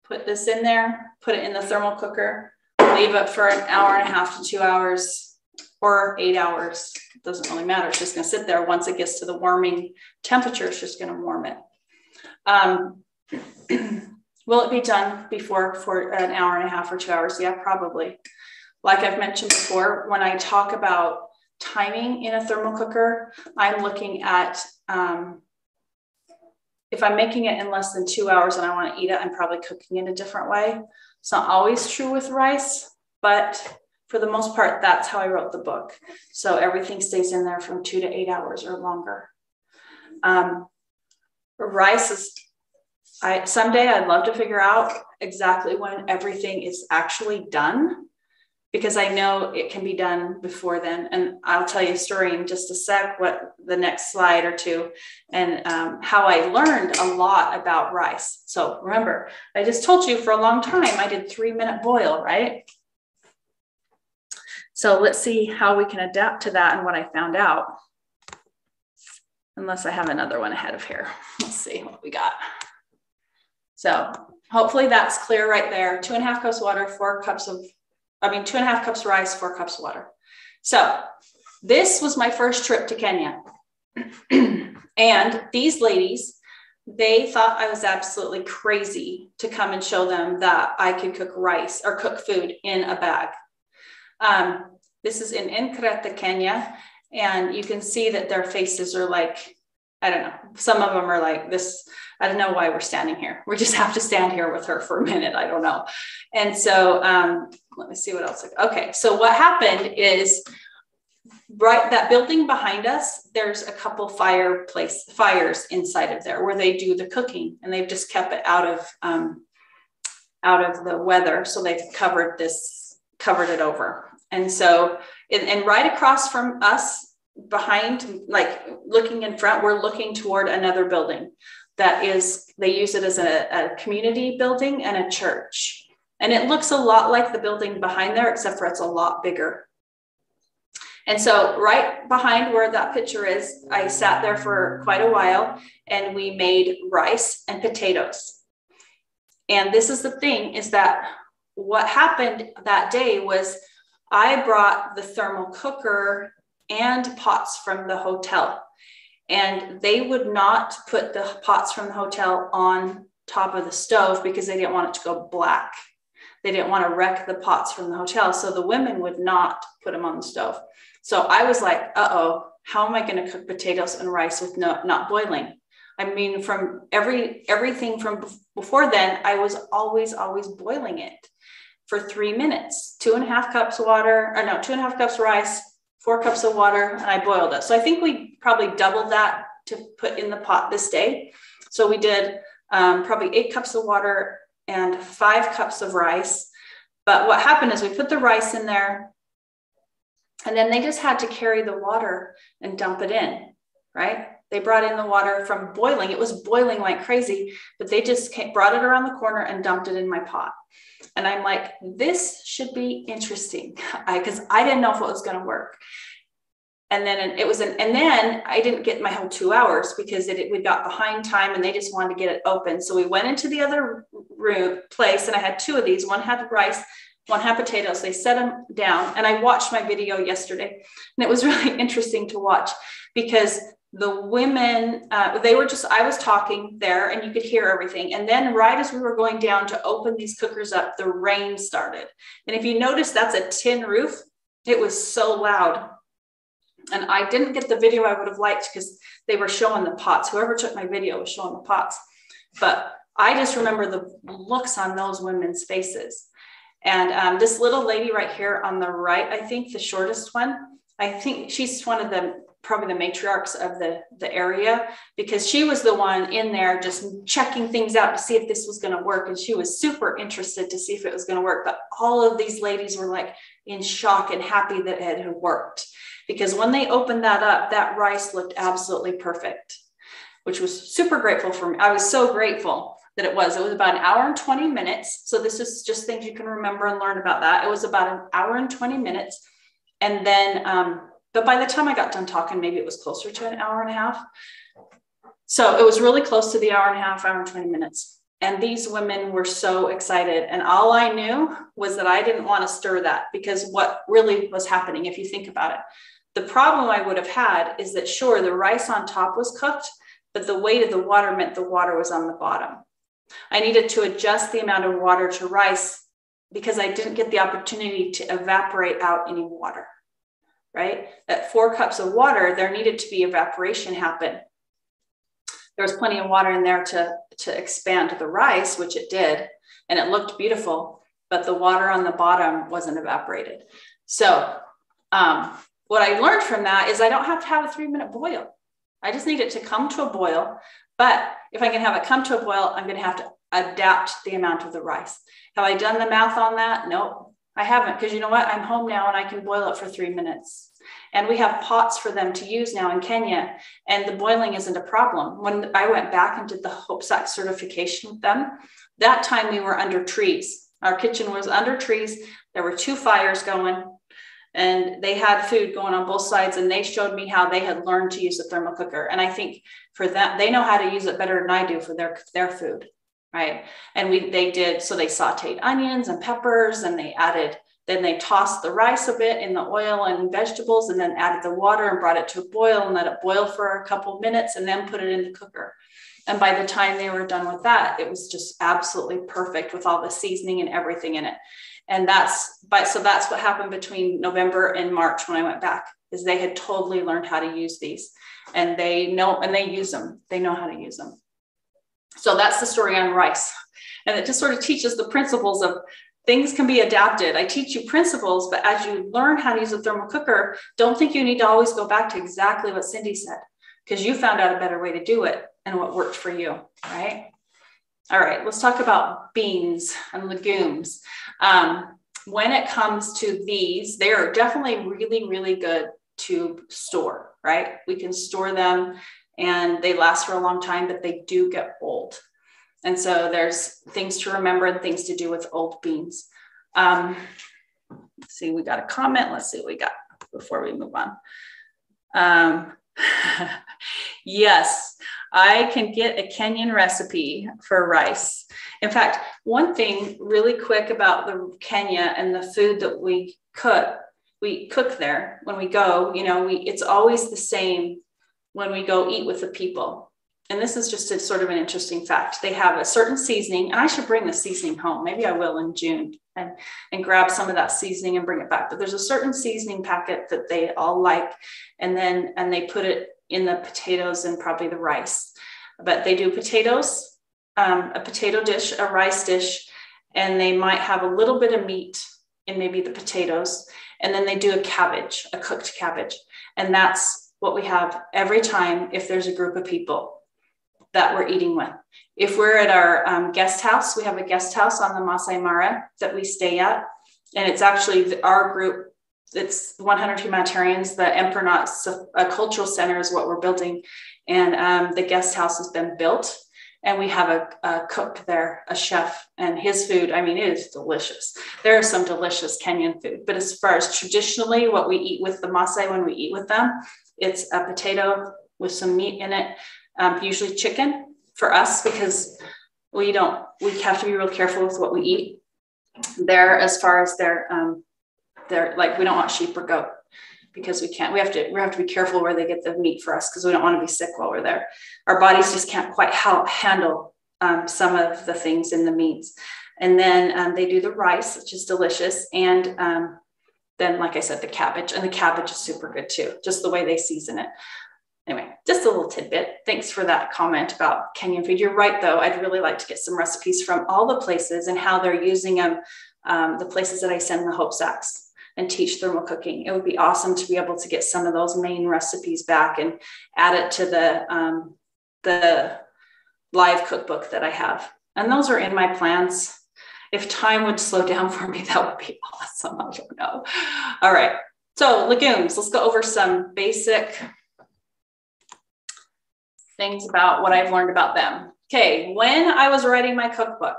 Put this in there, put it in the thermal cooker, leave it for an hour and a half to two hours or eight hours. It doesn't really matter. It's just going to sit there. Once it gets to the warming temperature, it's just going to warm it. Um, Will it be done before for an hour and a half or two hours? Yeah, probably. Like I've mentioned before, when I talk about timing in a thermal cooker, I'm looking at um, if I'm making it in less than two hours and I want to eat it, I'm probably cooking it a different way. It's not always true with rice, but for the most part, that's how I wrote the book. So everything stays in there from two to eight hours or longer. Um, rice is, I someday I'd love to figure out exactly when everything is actually done because I know it can be done before then. And I'll tell you a story in just a sec, what the next slide or two, and um, how I learned a lot about rice. So remember, I just told you for a long time, I did three minute boil, right? So let's see how we can adapt to that and what I found out. Unless I have another one ahead of here. Let's see what we got. So hopefully that's clear right there. Two and a half cups of water, four cups of, I mean, two and a half cups rice, four cups of water. So this was my first trip to Kenya. and these ladies, they thought I was absolutely crazy to come and show them that I could cook rice or cook food in a bag. Um, this is in Enkreta, Kenya, and you can see that their faces are like, I don't know, some of them are like this. I don't know why we're standing here. We just have to stand here with her for a minute. I don't know. And so um, let me see what else. Okay, so what happened is right that building behind us there's a couple fireplace fires inside of there where they do the cooking and they've just kept it out of um, out of the weather so they've covered this covered it over and so, and, and right across from us, behind, like looking in front, we're looking toward another building that is, they use it as a, a community building and a church. And it looks a lot like the building behind there, except for it's a lot bigger. And so, right behind where that picture is, I sat there for quite a while and we made rice and potatoes. And this is the thing is that what happened that day was I brought the thermal cooker and pots from the hotel. And they would not put the pots from the hotel on top of the stove because they didn't want it to go black. They didn't want to wreck the pots from the hotel. So the women would not put them on the stove. So I was like, uh oh, how am I going to cook potatoes and rice with no, not boiling? I mean, from every everything from before then, I was always, always boiling it for three minutes, two and a half cups of water, or no, two and a half cups of rice, four cups of water, and I boiled it. So I think we probably doubled that to put in the pot this day. So we did um, probably eight cups of water and five cups of rice. But what happened is we put the rice in there and then they just had to carry the water and dump it in, right? They brought in the water from boiling. It was boiling like crazy, but they just came, brought it around the corner and dumped it in my pot. And I'm like, this should be interesting because I, I, didn't know if it was going to work. And then it was an, and then I didn't get my whole two hours because it, we got behind time and they just wanted to get it open. So we went into the other room place and I had two of these. One had rice, one had potatoes. They set them down and I watched my video yesterday and it was really interesting to watch because the women uh, they were just i was talking there and you could hear everything. And then right as we were going down to open these cookers up the rain started. And if you notice that's a tin roof. It was so loud. And i didn't get the video i would have liked because they were showing the pots. Whoever took my video was showing the pots. But i just remember the looks on those women's faces. And um, this little lady right here on the right i think the shortest one I think she's one of the probably the matriarchs of the, the area because she was the one in there just checking things out to see if this was going to work. And she was super interested to see if it was going to work. But all of these ladies were like in shock and happy that it had worked because when they opened that up, that rice looked absolutely perfect, which was super grateful for me. I was so grateful that it was. It was about an hour and 20 minutes. So this is just things you can remember and learn about that. It was about an hour and 20 minutes. And then um, but by the time I got done talking, maybe it was closer to an hour and a half. So it was really close to the hour and a half, hour and 20 minutes. And these women were so excited. And all I knew was that I didn't want to stir that because what really was happening, if you think about it, the problem I would have had is that, sure, the rice on top was cooked, but the weight of the water meant the water was on the bottom. I needed to adjust the amount of water to rice because I didn't get the opportunity to evaporate out any water, right? At four cups of water, there needed to be evaporation happen. There was plenty of water in there to, to expand the rice, which it did, and it looked beautiful, but the water on the bottom wasn't evaporated. So, um, what I learned from that is I don't have to have a three minute boil. I just need it to come to a boil. But if I can have it come to a boil, I'm going to have to adapt the amount of the rice. Have I done the math on that? Nope, I haven't. Because you know what? I'm home now and I can boil it for three minutes. And we have pots for them to use now in Kenya, and the boiling isn't a problem. When I went back and did the Hope Sack certification with them, that time we were under trees. Our kitchen was under trees. There were two fires going, and they had food going on both sides. And they showed me how they had learned to use a thermal cooker. And I think for that, they know how to use it better than I do for their their food right? And we they did so they sauteed onions and peppers and they added then they tossed the rice a bit in the oil and vegetables and then added the water and brought it to a boil and let it boil for a couple minutes and then put it in the cooker. And by the time they were done with that, it was just absolutely perfect with all the seasoning and everything in it. And that's but so that's what happened between November and March when I went back is they had totally learned how to use these and they know and they use them. They know how to use them. So that's the story on rice. And it just sort of teaches the principles of things can be adapted. I teach you principles, but as you learn how to use a thermal cooker, don't think you need to always go back to exactly what Cindy said, because you found out a better way to do it and what worked for you, right? All right, let's talk about beans and legumes. Um, when it comes to these, they are definitely really, really good to store, right? We can store them and they last for a long time, but they do get old. And so there's things to remember and things to do with old beans. Um, see, we got a comment. Let's see what we got before we move on. Um, yes, I can get a Kenyan recipe for rice. In fact, one thing really quick about the Kenya and the food that we cook, we cook there when we go, you know, we it's always the same when we go eat with the people. And this is just a sort of an interesting fact. They have a certain seasoning, and I should bring the seasoning home. Maybe I will in June and, and grab some of that seasoning and bring it back. But there's a certain seasoning packet that they all like, and then and they put it in the potatoes and probably the rice. But they do potatoes, um, a potato dish, a rice dish, and they might have a little bit of meat in maybe the potatoes. And then they do a cabbage, a cooked cabbage. And that's what we have every time if there's a group of people that we're eating with. If we're at our um, guest house, we have a guest house on the Masai Mara that we stay at. And it's actually our group, it's 100 humanitarians. The Emperor a Cultural Center is what we're building. And um, the guest house has been built. And we have a, a cook there, a chef, and his food, I mean, it is delicious. There is some delicious Kenyan food. But as far as traditionally what we eat with the Maasai when we eat with them, it's a potato with some meat in it, um, usually chicken for us because we don't, we have to be real careful with what we eat there as far as their, um, their, like, we don't want sheep or goat because we can't, we have to, we have to be careful where they get the meat for us because we don't want to be sick while we're there. Our bodies just can't quite help handle um, some of the things in the meats. And then um, they do the rice, which is delicious. And um, then, like I said, the cabbage, and the cabbage is super good too, just the way they season it. Anyway, just a little tidbit. Thanks for that comment about Kenyan food. You're right, though. I'd really like to get some recipes from all the places and how they're using them, um, the places that I send the Hope Sacks and teach thermal cooking. It would be awesome to be able to get some of those main recipes back and add it to the um, the live cookbook that I have. And those are in my plans if time would slow down for me, that would be awesome. I don't know. All right. So legumes, let's go over some basic things about what I've learned about them. Okay, when I was writing my cookbook,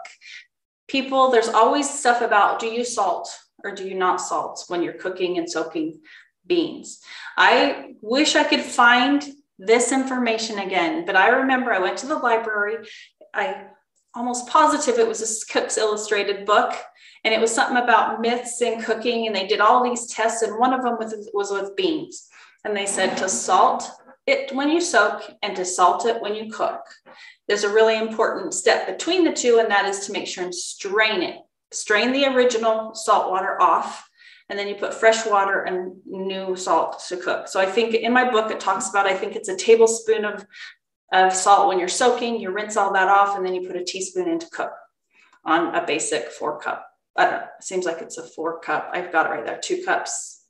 people, there's always stuff about do you salt or do you not salt when you're cooking and soaking beans? I wish I could find this information again, but I remember I went to the library. I almost positive it was a Cook's Illustrated book. And it was something about myths in cooking. And they did all these tests. And one of them was, was with beans. And they said to salt it when you soak and to salt it when you cook. There's a really important step between the two, and that is to make sure and strain it. Strain the original salt water off, and then you put fresh water and new salt to cook. So I think in my book it talks about I think it's a tablespoon of, of salt when you're soaking. You rinse all that off, and then you put a teaspoon in to cook on a basic four cup. I don't know. Seems like it's a four cup. I've got it right there. Two cups.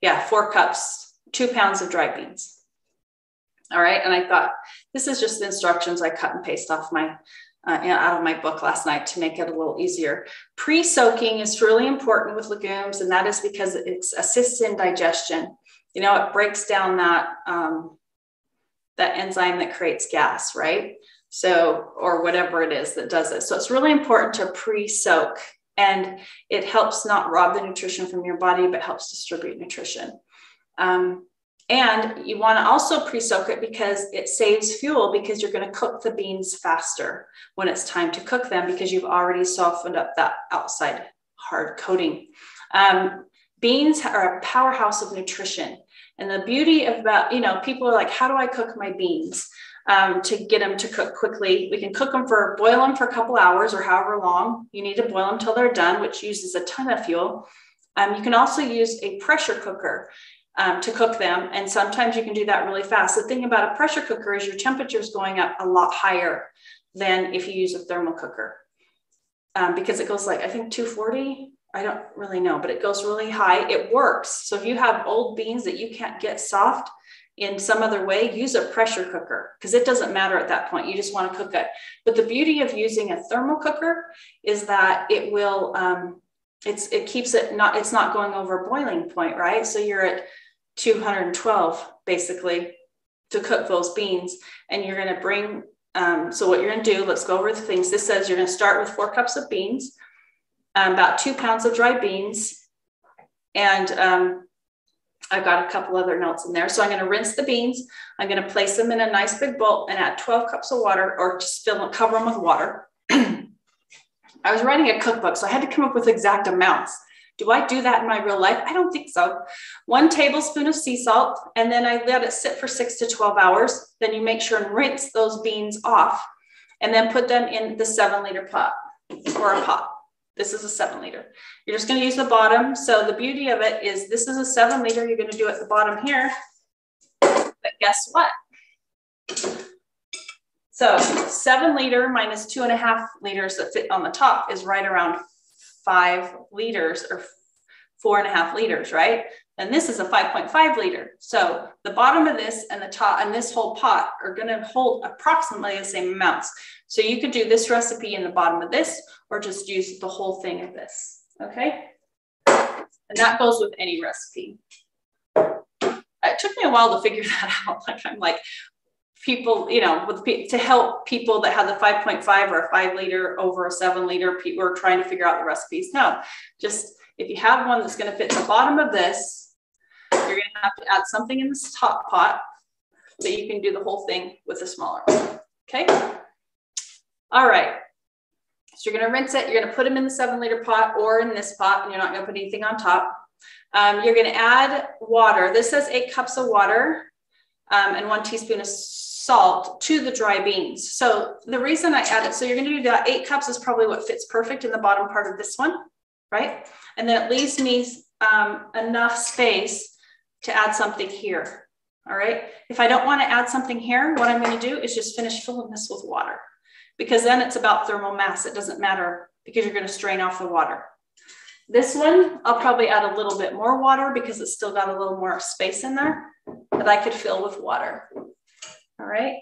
Yeah, four cups, two pounds of dried beans. All right. And I thought this is just the instructions I cut and paste off my uh, out of my book last night to make it a little easier. Pre-soaking is really important with legumes, and that is because it assists in digestion. You know, it breaks down that um, that enzyme that creates gas, right? So, or whatever it is that does it. So it's really important to pre-soak, and it helps not rob the nutrition from your body, but helps distribute nutrition. Um, and you want to also pre soak it because it saves fuel because you're going to cook the beans faster when it's time to cook them because you've already softened up that outside hard coating. Um, beans are a powerhouse of nutrition. And the beauty about, you know, people are like, how do I cook my beans? Um, to get them to cook quickly. We can cook them for, boil them for a couple hours or however long you need to boil them till they're done, which uses a ton of fuel. Um, you can also use a pressure cooker um, to cook them. And sometimes you can do that really fast. The thing about a pressure cooker is your temperature is going up a lot higher than if you use a thermal cooker um, because it goes like, I think 240. I don't really know, but it goes really high. It works. So if you have old beans that you can't get soft in some other way, use a pressure cooker because it doesn't matter at that point. You just want to cook it. But the beauty of using a thermal cooker is that it will, um, it's it keeps it not it's not going over boiling point, right? So you're at 212 basically to cook those beans. And you're going to bring, um, so what you're going to do, let's go over the things. This says you're going to start with four cups of beans, um, about two pounds of dried beans. And um, I've got a couple other notes in there. So I'm going to rinse the beans. I'm going to place them in a nice big bowl and add 12 cups of water or just fill them, cover them with water. I was writing a cookbook, so I had to come up with exact amounts. Do I do that in my real life? I don't think so. One tablespoon of sea salt, and then I let it sit for six to 12 hours. Then you make sure and rinse those beans off and then put them in the seven liter pot or a pot. This is a seven liter. You're just going to use the bottom. So the beauty of it is this is a seven liter. You're going to do at the bottom here. But guess what? So seven liter minus two and a half liters that fit on the top is right around five liters or four and a half liters, right? And this is a 5.5 liter. So the bottom of this and the top and this whole pot are going to hold approximately the same amounts. So you could do this recipe in the bottom of this or just use the whole thing of this. Okay. And that goes with any recipe. It took me a while to figure that out. Like I'm like, people, you know, with to help people that have the 5.5 or a five liter over a seven liter, people are trying to figure out the recipes. No, just if you have one that's going to fit the bottom of this, you're to have to add something in this top pot so you can do the whole thing with a smaller one. Okay. All right. So you're going to rinse it. You're going to put them in the seven liter pot or in this pot, and you're not going to put anything on top. Um, you're going to add water. This says eight cups of water um, and one teaspoon of salt to the dry beans. So the reason I added, so you're going to do that eight cups is probably what fits perfect in the bottom part of this one, right? And then it leaves me um, enough space to add something here. All right. If I don't want to add something here, what I'm going to do is just finish filling this with water because then it's about thermal mass. It doesn't matter because you're going to strain off the water. This one, I'll probably add a little bit more water because it's still got a little more space in there that I could fill with water. All right.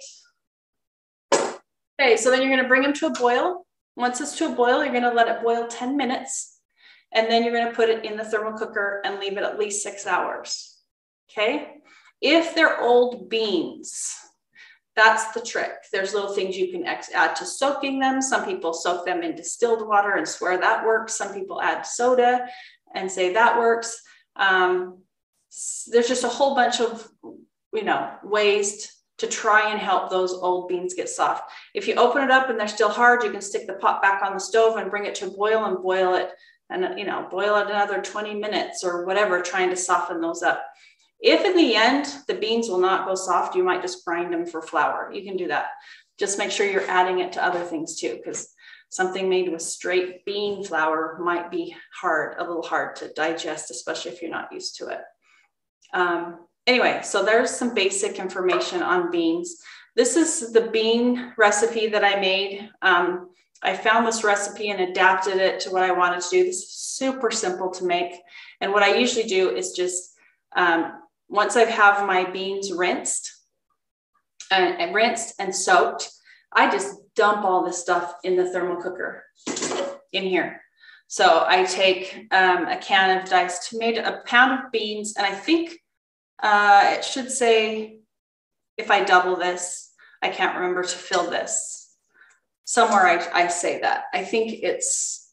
Okay, so then you're gonna bring them to a boil. Once it's to a boil, you're gonna let it boil 10 minutes, and then you're gonna put it in the thermal cooker and leave it at least six hours, okay? If they're old beans, that's the trick. There's little things you can add to soaking them. Some people soak them in distilled water and swear that works. Some people add soda and say that works. Um, there's just a whole bunch of, you know, ways to try and help those old beans get soft. If you open it up and they're still hard, you can stick the pot back on the stove and bring it to boil and boil it and you know boil it another 20 minutes or whatever trying to soften those up If in the end the beans will not go soft, you might just grind them for flour. You can do that. Just make sure you're adding it to other things too, because something made with straight bean flour might be hard, a little hard to digest, especially if you're not used to it. Um, anyway, so there's some basic information on beans. This is the bean recipe that I made. Um, I found this recipe and adapted it to what I wanted to do. This is super simple to make. And what I usually do is just, um, once I have my beans rinsed and, and rinsed and soaked, I just dump all this stuff in the thermal cooker in here. So I take um, a can of diced tomato, a pound of beans, and I think uh, it should say, if I double this, I can't remember to fill this. Somewhere I, I say that. I think it's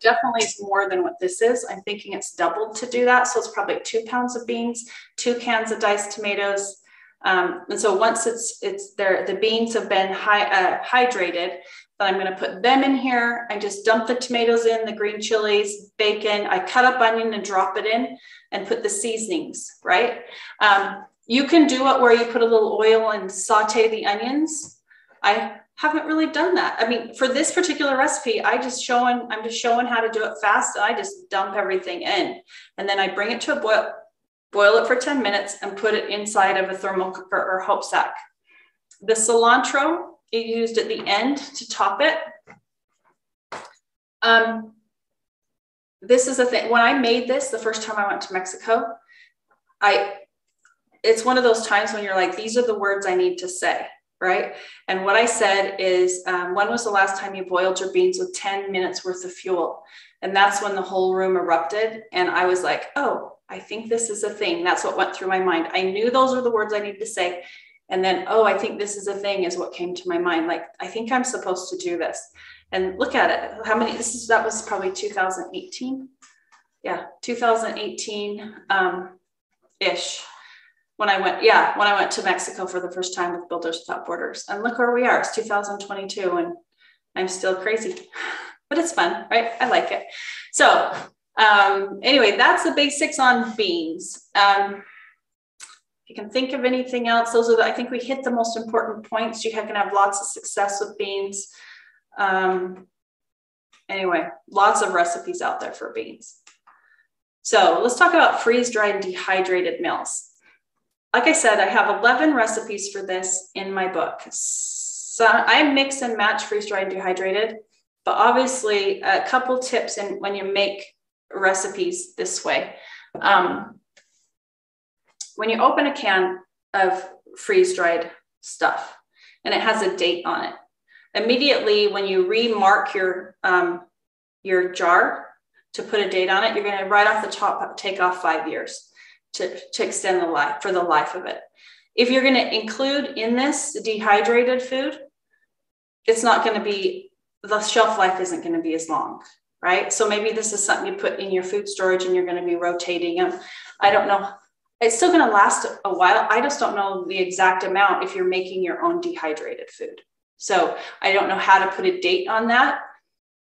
definitely more than what this is. I'm thinking it's doubled to do that. So it's probably two pounds of beans, two cans of diced tomatoes, um, and so once it's it's there, the beans have been high, uh, hydrated. Then I'm going to put them in here. I just dump the tomatoes in, the green chilies, bacon. I cut up onion and drop it in, and put the seasonings. Right. Um, you can do it where you put a little oil and saute the onions. I haven't really done that. I mean, for this particular recipe, I just showing, I'm just showing how to do it fast. And I just dump everything in and then I bring it to a boil, boil it for 10 minutes and put it inside of a thermal cooker or hope sack. The cilantro is used at the end to top it. Um, this is a thing, when I made this the first time I went to Mexico, I, it's one of those times when you're like, these are the words I need to say, right? And what I said is, um, when was the last time you boiled your beans with 10 minutes worth of fuel? And that's when the whole room erupted. And I was like, oh, I think this is a thing. That's what went through my mind. I knew those were the words I needed to say. And then, oh, I think this is a thing is what came to my mind. Like, I think I'm supposed to do this. And look at it. How many, this is, that was probably 2018. Yeah, 2018 um, ish. When I went, yeah, when I went to Mexico for the first time with Builders Without Borders. And look where we are. It's 2022 and I'm still crazy, but it's fun, right? I like it. So um, anyway, that's the basics on beans. Um, if you can think of anything else, those are the, I think we hit the most important points. You can have lots of success with beans. Um, anyway, lots of recipes out there for beans. So let's talk about freeze-dried dehydrated meals. Like I said, I have 11 recipes for this in my book. So I mix and match freeze-dried and dehydrated, but obviously a couple tips and when you make recipes this way. Um, when you open a can of freeze dried stuff and it has a date on it, immediately when you remark your, um, your jar to put a date on it, you're going to right off the top take off five years to, to extend the life for the life of it. If you're going to include in this dehydrated food, it's not going to be the shelf life isn't going to be as long right? So maybe this is something you put in your food storage and you're going to be rotating them. I don't know. It's still going to last a while. I just don't know the exact amount if you're making your own dehydrated food. So I don't know how to put a date on that.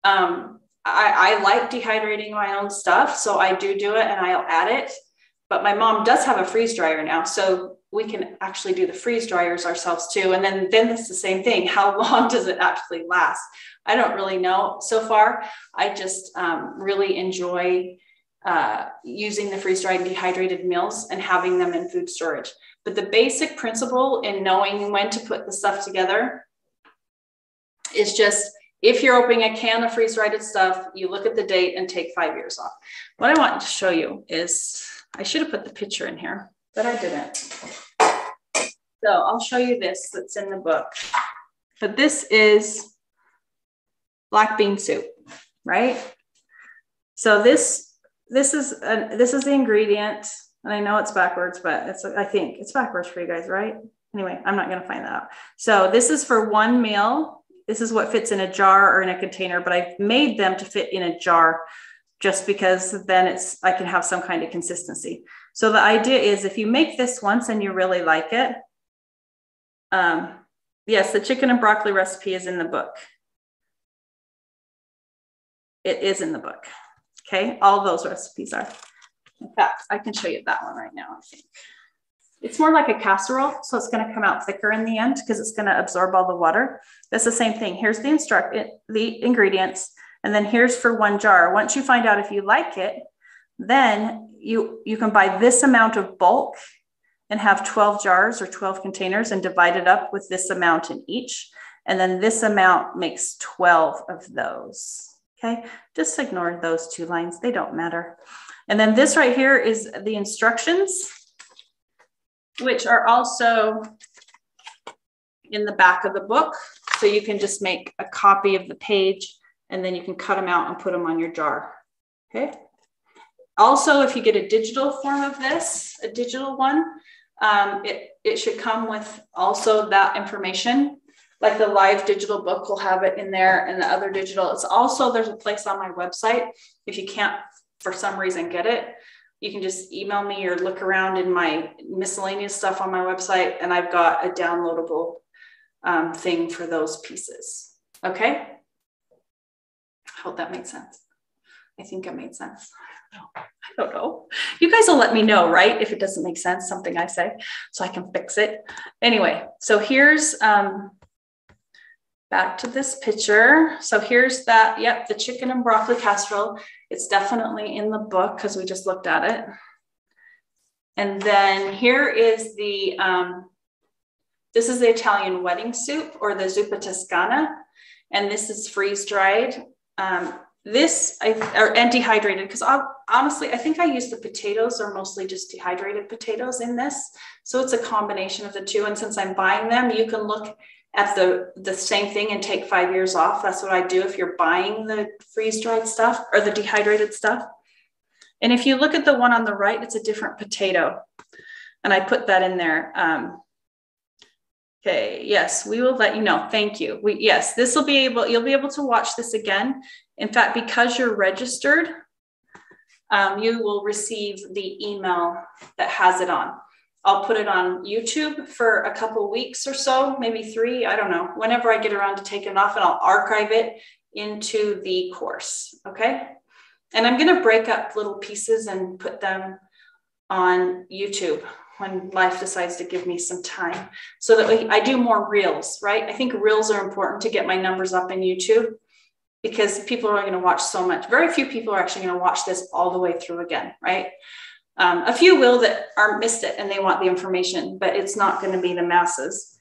Um, I, I like dehydrating my own stuff, so I do do it and I'll add it. But my mom does have a freeze dryer now, so we can actually do the freeze dryers ourselves too. And then then it's the same thing. How long does it actually last? I don't really know so far. I just um, really enjoy uh, using the freeze dried dehydrated meals and having them in food storage. But the basic principle in knowing when to put the stuff together is just if you're opening a can of freeze dried stuff, you look at the date and take five years off. What I want to show you is I should have put the picture in here, but I didn't. So I'll show you this that's in the book. But this is black bean soup, right? So this this is a, this is the ingredient, and I know it's backwards, but it's I think it's backwards for you guys, right? Anyway, I'm not going to find that out. So this is for one meal. This is what fits in a jar or in a container, but I've made them to fit in a jar just because then it's I can have some kind of consistency. So the idea is if you make this once and you really like it, um, yes, the chicken and broccoli recipe is in the book. It is in the book. Okay, all those recipes are. In fact, I can show you that one right now, I think. It's more like a casserole, so it's gonna come out thicker in the end because it's gonna absorb all the water. That's the same thing. Here's the instruct the ingredients, and then here's for one jar. Once you find out if you like it, then you, you can buy this amount of bulk and have 12 jars or 12 containers and divide it up with this amount in each. And then this amount makes 12 of those. Okay, just ignore those two lines. They don't matter. And then this right here is the instructions, which are also in the back of the book. So you can just make a copy of the page and then you can cut them out and put them on your jar. Okay. Also, if you get a digital form of this, a digital one, um, it, it should come with also that information. Like the live digital book will have it in there and the other digital. It's also, there's a place on my website. If you can't for some reason get it, you can just email me or look around in my miscellaneous stuff on my website and I've got a downloadable um, thing for those pieces. Okay. Hope that made sense. I think it made sense. I don't know. You guys will let me know, right? If it doesn't make sense, something I say, so I can fix it. Anyway, so here's um, back to this picture. So here's that, yep, the chicken and broccoli casserole. It's definitely in the book because we just looked at it. And then here is the, um, this is the Italian wedding soup or the zuppa toscana. And this is freeze dried. Um, this I, or and dehydrated because honestly i think i use the potatoes or mostly just dehydrated potatoes in this. So it's a combination of the two. And since i'm buying them you can look at the the same thing and take five years off. That's what i do if you're buying the freeze dried stuff or the dehydrated stuff. And if you look at the one on the right it's a different potato. And i put that in there. Um, Okay, yes, we will let you know. Thank you. We yes, this will be able, you'll be able to watch this again. In fact, because you're registered, um, you will receive the email that has it on. I'll put it on YouTube for a couple weeks or so, maybe three, I don't know, whenever I get around to taking it off, and I'll archive it into the course. Okay. And I'm going to break up little pieces and put them on YouTube when life decides to give me some time so that we, I do more reels, right? I think reels are important to get my numbers up in YouTube because people are going to watch so much. Very few people are actually going to watch this all the way through again, right? Um, a few will that are missed it and they want the information, but it's not going to be the masses.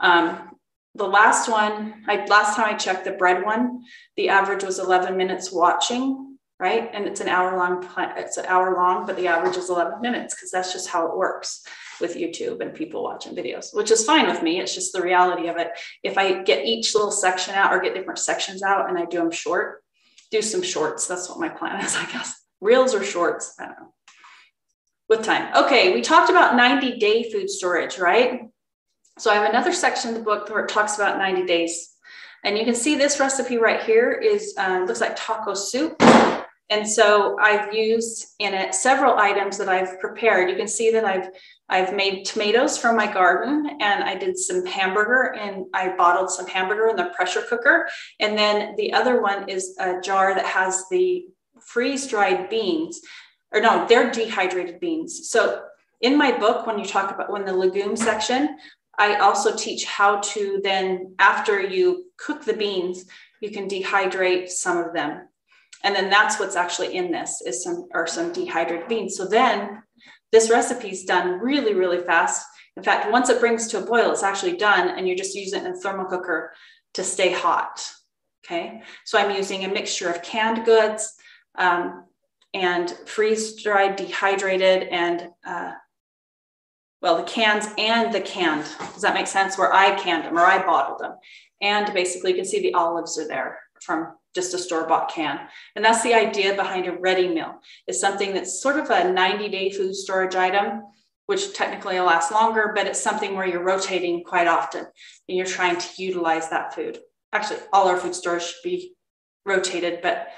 Um, the last one, I, last time I checked the bread one, the average was 11 minutes watching right? And it's an hour long, it's an hour long, but the average is 11 minutes because that's just how it works with YouTube and people watching videos, which is fine with me. It's just the reality of it. If I get each little section out or get different sections out and I do them short, do some shorts. That's what my plan is, I guess. Reels or shorts, I don't know. With time. Okay, we talked about 90 day food storage, right? So I have another section in the book where it talks about 90 days. And you can see this recipe right here is uh, looks like taco soup. And so I've used in it several items that I've prepared. You can see that I've I've made tomatoes from my garden and I did some hamburger and I bottled some hamburger in the pressure cooker. And then the other one is a jar that has the freeze dried beans, or no, they're dehydrated beans. So in my book, when you talk about when the legume section, I also teach how to then, after you cook the beans, you can dehydrate some of them and then that's what's actually in this is some or some dehydrated beans. So then this recipe is done really, really fast. In fact, once it brings to a boil, it's actually done and you're just use it in a thermal cooker to stay hot. Okay. So I'm using a mixture of canned goods um, and freeze dried, dehydrated, and uh, well, the cans and the canned. Does that make sense? Where I canned them or I bottled them. And basically, you can see the olives are there from just a store-bought can. And that's the idea behind a ready meal. It's something that's sort of a 90-day food storage item, which technically will last longer, but it's something where you're rotating quite often and you're trying to utilize that food. Actually, all our food stores should be rotated, but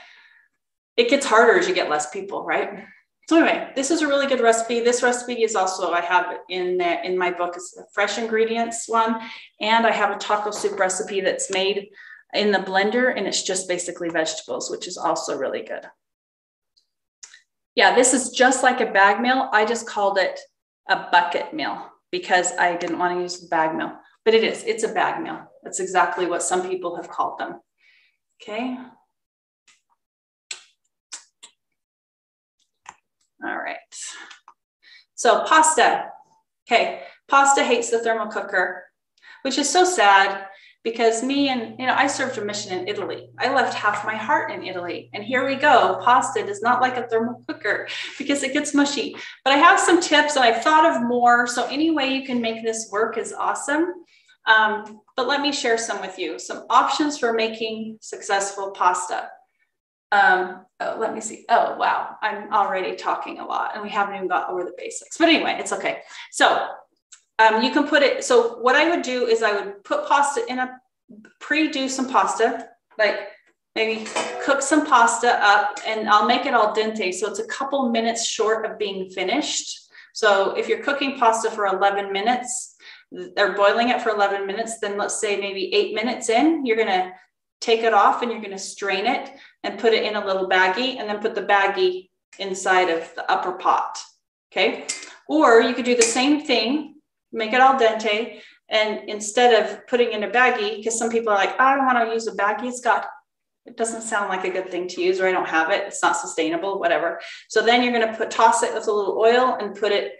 it gets harder as you get less people, right? So anyway, this is a really good recipe. This recipe is also, I have in there in my book, is a fresh ingredients one. And I have a taco soup recipe that's made in the blender and it's just basically vegetables, which is also really good. Yeah, this is just like a bag meal. I just called it a bucket meal because I didn't want to use the bag meal, but it is, it's a bag meal. That's exactly what some people have called them. Okay. All right. So pasta. Okay. Pasta hates the thermal cooker, which is so sad because me and you know i served a mission in italy i left half my heart in italy and here we go pasta does not like a thermal cooker because it gets mushy but i have some tips and i've thought of more so any way you can make this work is awesome um, but let me share some with you some options for making successful pasta um, oh, let me see. Oh, wow. I'm already talking a lot and we haven't even got over the basics. But anyway, it's okay. So um, you can put it. So what I would do is I would put pasta in a pre-do some pasta, like maybe cook some pasta up and I'll make it al dente. So it's a couple minutes short of being finished. So if you're cooking pasta for 11 minutes, they're boiling it for 11 minutes, then let's say maybe eight minutes in, you're going to take it off and you're going to strain it and put it in a little baggie and then put the baggie inside of the upper pot. Okay. Or you could do the same thing make it al dente. And instead of putting in a baggie, because some people are like, I don't want to use a baggie, it's got, it doesn't sound like a good thing to use, or I don't have it, it's not sustainable, whatever. So then you're going to put, toss it with a little oil and put it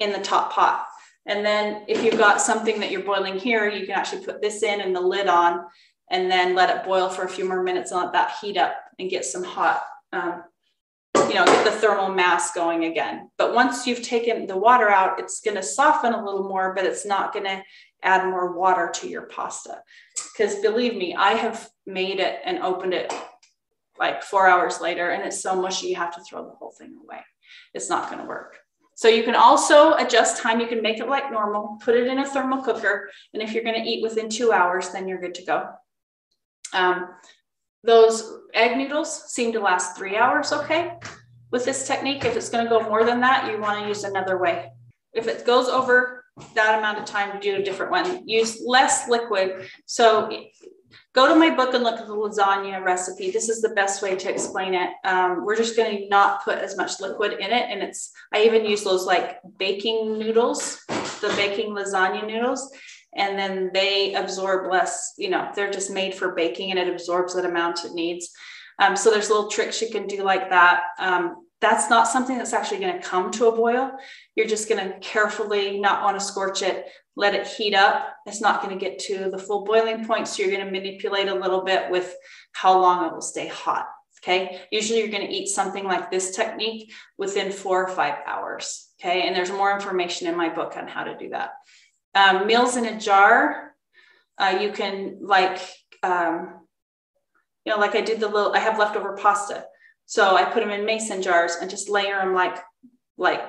in the top pot. And then if you've got something that you're boiling here, you can actually put this in and the lid on and then let it boil for a few more minutes and let that heat up and get some hot um, you know, get the thermal mass going again. But once you've taken the water out, it's going to soften a little more, but it's not going to add more water to your pasta. Because believe me, I have made it and opened it like four hours later, and it's so mushy, you have to throw the whole thing away. It's not going to work. So you can also adjust time. You can make it like normal, put it in a thermal cooker. And if you're going to eat within two hours, then you're good to go. Um, those egg noodles seem to last three hours okay with this technique. If it's going to go more than that, you want to use another way. If it goes over that amount of time, do a different one. Use less liquid. So go to my book and look at the lasagna recipe. This is the best way to explain it. Um, we're just going to not put as much liquid in it. And it's, I even use those like baking noodles, the baking lasagna noodles and then they absorb less, you know, they're just made for baking and it absorbs that amount it needs. Um, so there's little tricks you can do like that. Um, that's not something that's actually going to come to a boil. You're just going to carefully not want to scorch it, let it heat up. It's not going to get to the full boiling point. So you're going to manipulate a little bit with how long it will stay hot. Okay. Usually you're going to eat something like this technique within four or five hours. Okay. And there's more information in my book on how to do that. Um, meals in a jar, uh, you can like, um, you know, like I did the little, I have leftover pasta. So I put them in mason jars and just layer them like, like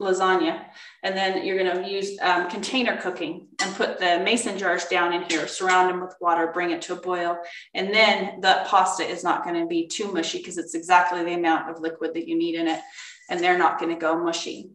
lasagna. And then you're going to use um, container cooking and put the mason jars down in here, surround them with water, bring it to a boil. And then the pasta is not going to be too mushy because it's exactly the amount of liquid that you need in it. And they're not going to go mushy.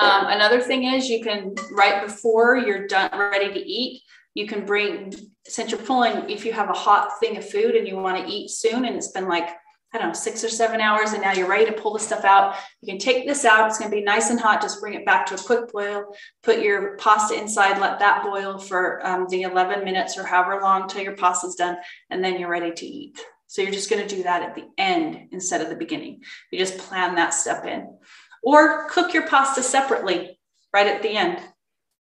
Um, another thing is you can, right before you're done, ready to eat, you can bring, since you're pulling, if you have a hot thing of food and you want to eat soon and it's been like, I don't know, six or seven hours, and now you're ready to pull the stuff out. You can take this out. It's going to be nice and hot. Just bring it back to a quick boil. Put your pasta inside. Let that boil for um, the 11 minutes or however long till your pasta's done, and then you're ready to eat. So you're just going to do that at the end instead of the beginning. You just plan that step in or cook your pasta separately right at the end,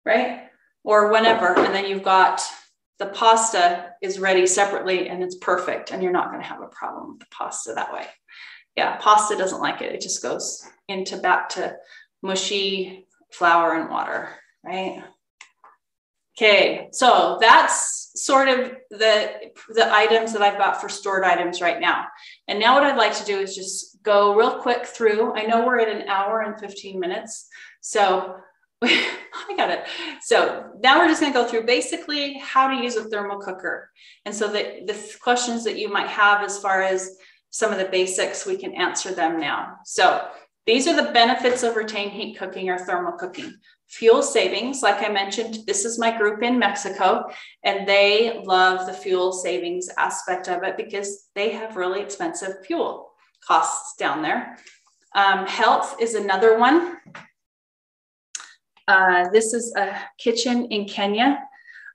right? Or whenever. And then you've got the pasta is ready separately and it's perfect. And you're not going to have a problem with the pasta that way. Yeah, pasta doesn't like it. It just goes into back to mushy flour and water, right? Okay, so that's sort of the, the items that I've got for stored items right now. And now what I'd like to do is just go real quick through. I know we're at an hour and 15 minutes. So I got it. So now we're just going to go through basically how to use a thermal cooker. And so the, the questions that you might have as far as some of the basics, we can answer them now. So these are the benefits of retained heat cooking or thermal cooking. Fuel savings, like I mentioned, this is my group in Mexico, and they love the fuel savings aspect of it because they have really expensive fuel. costs down there. Um, health is another one. Uh, this is a kitchen in Kenya.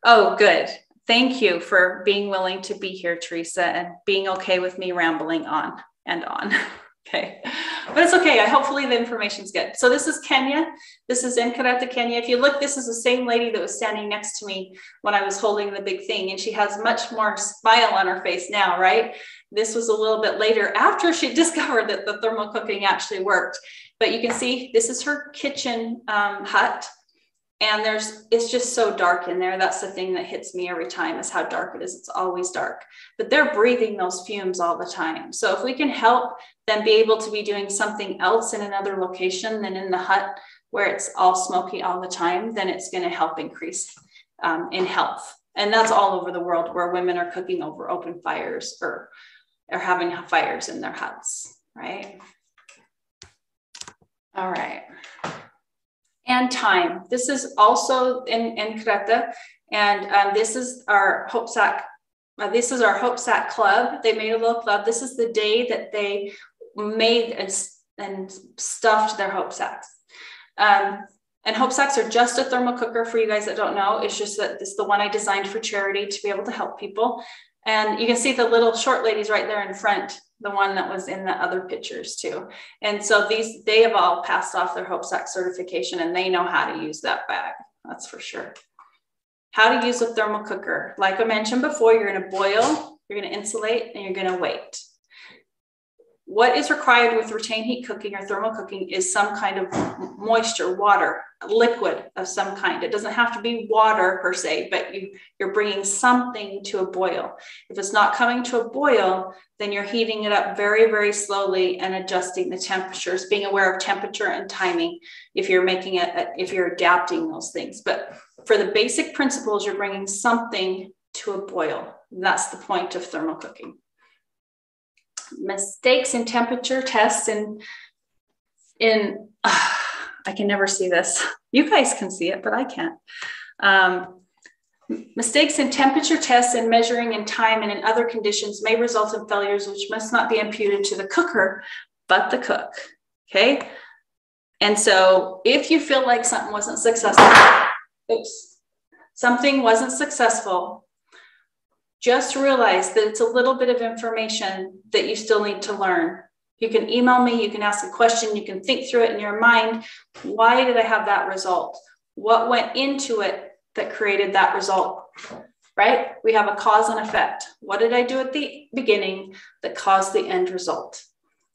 Oh, good. Thank you for being willing to be here, Teresa, and being okay with me rambling on and on. okay, but it's okay. I hopefully the information's good. So this is Kenya. This is Nkarata, Kenya. If you look, this is the same lady that was standing next to me when I was holding the big thing, and she has much more smile on her face now, right? This was a little bit later after she discovered that the thermal cooking actually worked. But you can see this is her kitchen um, hut. And there's, it's just so dark in there. That's the thing that hits me every time is how dark it is. It's always dark, but they're breathing those fumes all the time. So if we can help them be able to be doing something else in another location than in the hut where it's all smoky all the time, then it's going to help increase um, in health. And that's all over the world where women are cooking over open fires or are having fires in their huts, right? All right. And time. This is also in, in Creta. And um, this is our Hope Sack. Uh, this is our Hope Sack Club. They made a little club. This is the day that they made and, and stuffed their Hope Sacks. Um, and Hope Sacks are just a thermal cooker for you guys that don't know. It's just that it's the one I designed for charity to be able to help people. And you can see the little short ladies right there in front, the one that was in the other pictures too. And so these, they have all passed off their Hope Sack certification and they know how to use that bag. That's for sure. How to use a thermal cooker. Like I mentioned before, you're to boil, you're going to insulate, and you're going to wait what is required with retain heat cooking or thermal cooking is some kind of moisture, water, liquid of some kind. It doesn't have to be water per se, but you, you're bringing something to a boil. If it's not coming to a boil, then you're heating it up very, very slowly and adjusting the temperatures, being aware of temperature and timing if you're making it, if you're adapting those things. But for the basic principles, you're bringing something to a boil. That's the point of thermal cooking mistakes in temperature tests and in uh, I can never see this. You guys can see it, but I can't. Um, mistakes in temperature tests and measuring in time and in other conditions may result in failures which must not be imputed to the cooker, but the cook. Okay. And so if you feel like something wasn't successful, oops, something wasn't successful, just realize that it's a little bit of information that you still need to learn. You can email me, you can ask a question, you can think through it in your mind. Why did I have that result? What went into it that created that result? Right? We have a cause and effect. What did I do at the beginning that caused the end result?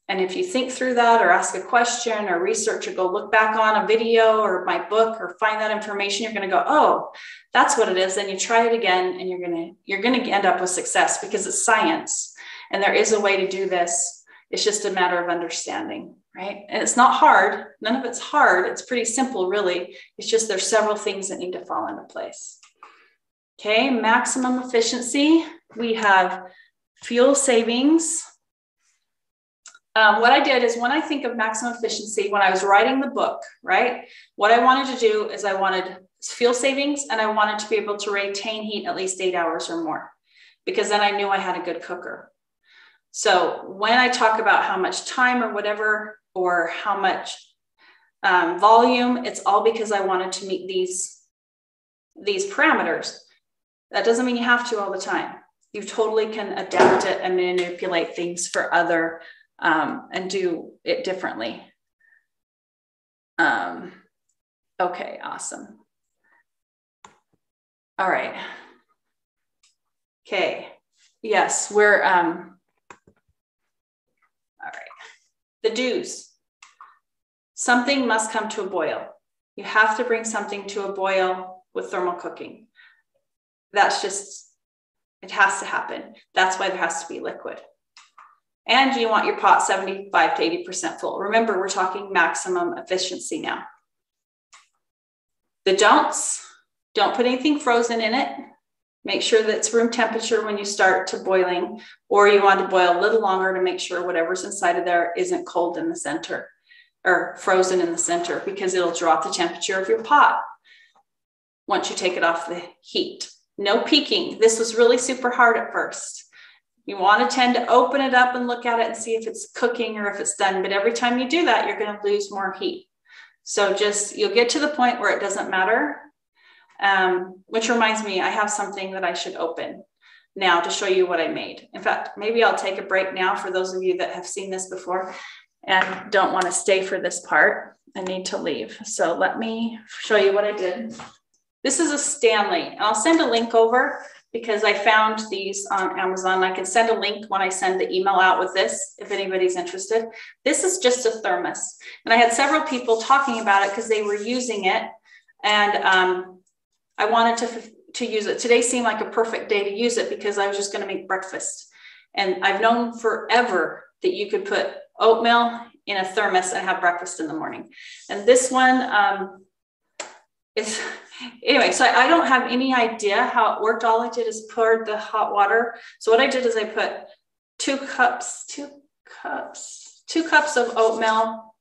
And if you think through that or ask a question or research or go look back on a video or my book or find that information, you're going to go, oh, that's what it is. Then you try it again and you're going to, you're going to end up with success because it's science and there is a way to do this. It's just a matter of understanding, right? And it's not hard. None of it's hard. It's pretty simple, really. It's just there's several things that need to fall into place. Okay, maximum efficiency. We have fuel savings, um, what I did is when I think of maximum efficiency, when I was writing the book, right, what I wanted to do is I wanted fuel savings and I wanted to be able to retain heat at least eight hours or more because then I knew I had a good cooker. So when I talk about how much time or whatever, or how much um, volume, it's all because I wanted to meet these, these parameters. That doesn't mean you have to all the time. You totally can adapt it and manipulate things for other um, and do it differently. Um, okay, awesome. All right. Okay. Yes, we're, um, all right. The do's. Something must come to a boil. You have to bring something to a boil with thermal cooking. That's just, it has to happen. That's why there has to be liquid and you want your pot 75 to 80% full. Remember, we're talking maximum efficiency now. The don'ts, don't put anything frozen in it. Make sure that it's room temperature when you start to boiling, or you want to boil a little longer to make sure whatever's inside of there isn't cold in the center or frozen in the center because it'll drop the temperature of your pot once you take it off the heat. No peeking. This was really super hard at first You want to tend to open it up and look at it and see if it's cooking or if it's done. But every time you do that, you're going to lose more heat. So just you'll get to the point where it doesn't matter. Um, which reminds me, I have something that I should open now to show you what I made. In fact, maybe I'll take a break now for those of you that have seen this before and don't want to stay for this part and need to leave. So let me show you what I did. This is a Stanley. I'll send a link over because I found these on Amazon. I can send a link when I send the email out with this if anybody's interested. This is just a thermos. And I had several people talking about it because they were using it. And um, I wanted to, to use it. Today seemed like a perfect day to use it because I was just going to make breakfast. And I've known forever that you could put oatmeal in a thermos and have breakfast in the morning. And this one um, is anyway, so I, don't have any idea how it worked. All I did is poured the hot water. So what I did is I put two cups, two cups, two cups of oatmeal.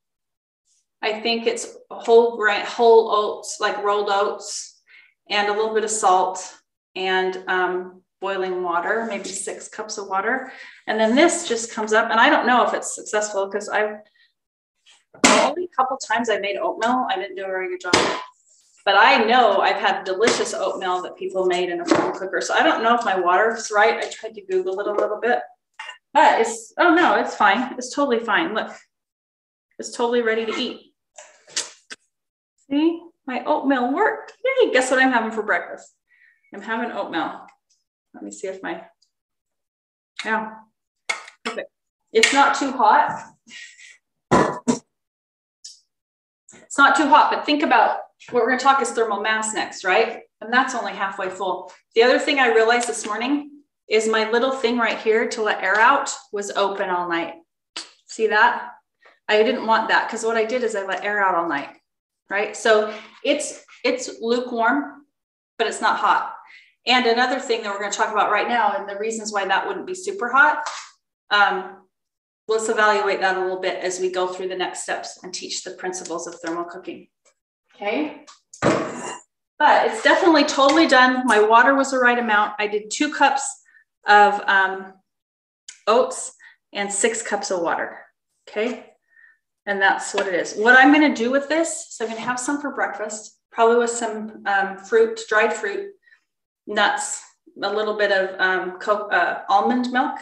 I think it's whole grain, whole oats, like rolled oats, and a little bit of salt and um, boiling water, maybe six cups of water. And then this just comes up, and I don't know if it's successful because I've only a couple times I made oatmeal. I didn't do a very good job. But I know I've had delicious oatmeal that people made in a phone cooker. So I don't know if my water's right. I tried to Google it a little bit. But it's, oh no, it's fine. It's totally fine. Look, it's totally ready to eat. See, my oatmeal worked. Yay, guess what I'm having for breakfast? I'm having oatmeal. Let me see if my, yeah, perfect. It's not too hot. It's not too hot, but think about what we're going to talk is thermal mass next, right? And that's only halfway full. The other thing I realized this morning is my little thing right here to let air out was open all night. See that? I didn't want that because what I did is I let air out all night, right? So it's it's lukewarm, but it's not hot. And another thing that we're going to talk about right now, and the reasons why that wouldn't be super hot, um, let's evaluate that a little bit as we go through the next steps and teach the principles of thermal cooking. Okay. But it's definitely totally done. My water was the right amount. I did two cups of um, oats and six cups of water. Okay. And that's what it is. What I'm going to do with this, so I'm to have some for breakfast, probably with some um, fruit, dried fruit, nuts, a little bit of um, uh, almond milk,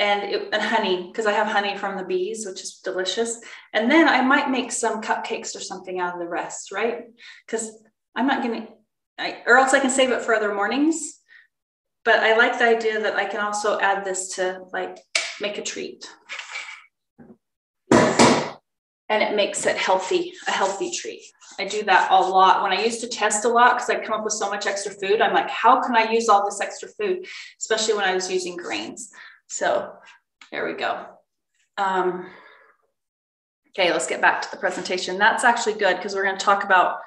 and, it, and honey because I have honey from the bees, which is delicious. And then I might make some cupcakes or something out of the rest, right? Because I'm not going to, or else I can save it for other mornings. But I like the idea that I can also add this to like make a treat. And it makes it healthy, a healthy treat. I do that a lot. When I used to test a lot, because I'd come up with so much extra food, I'm like, how can I use all this extra food? Especially when I was using grains. So there we go. Um, okay, let's get back to the presentation. That's actually good because we're going to talk about,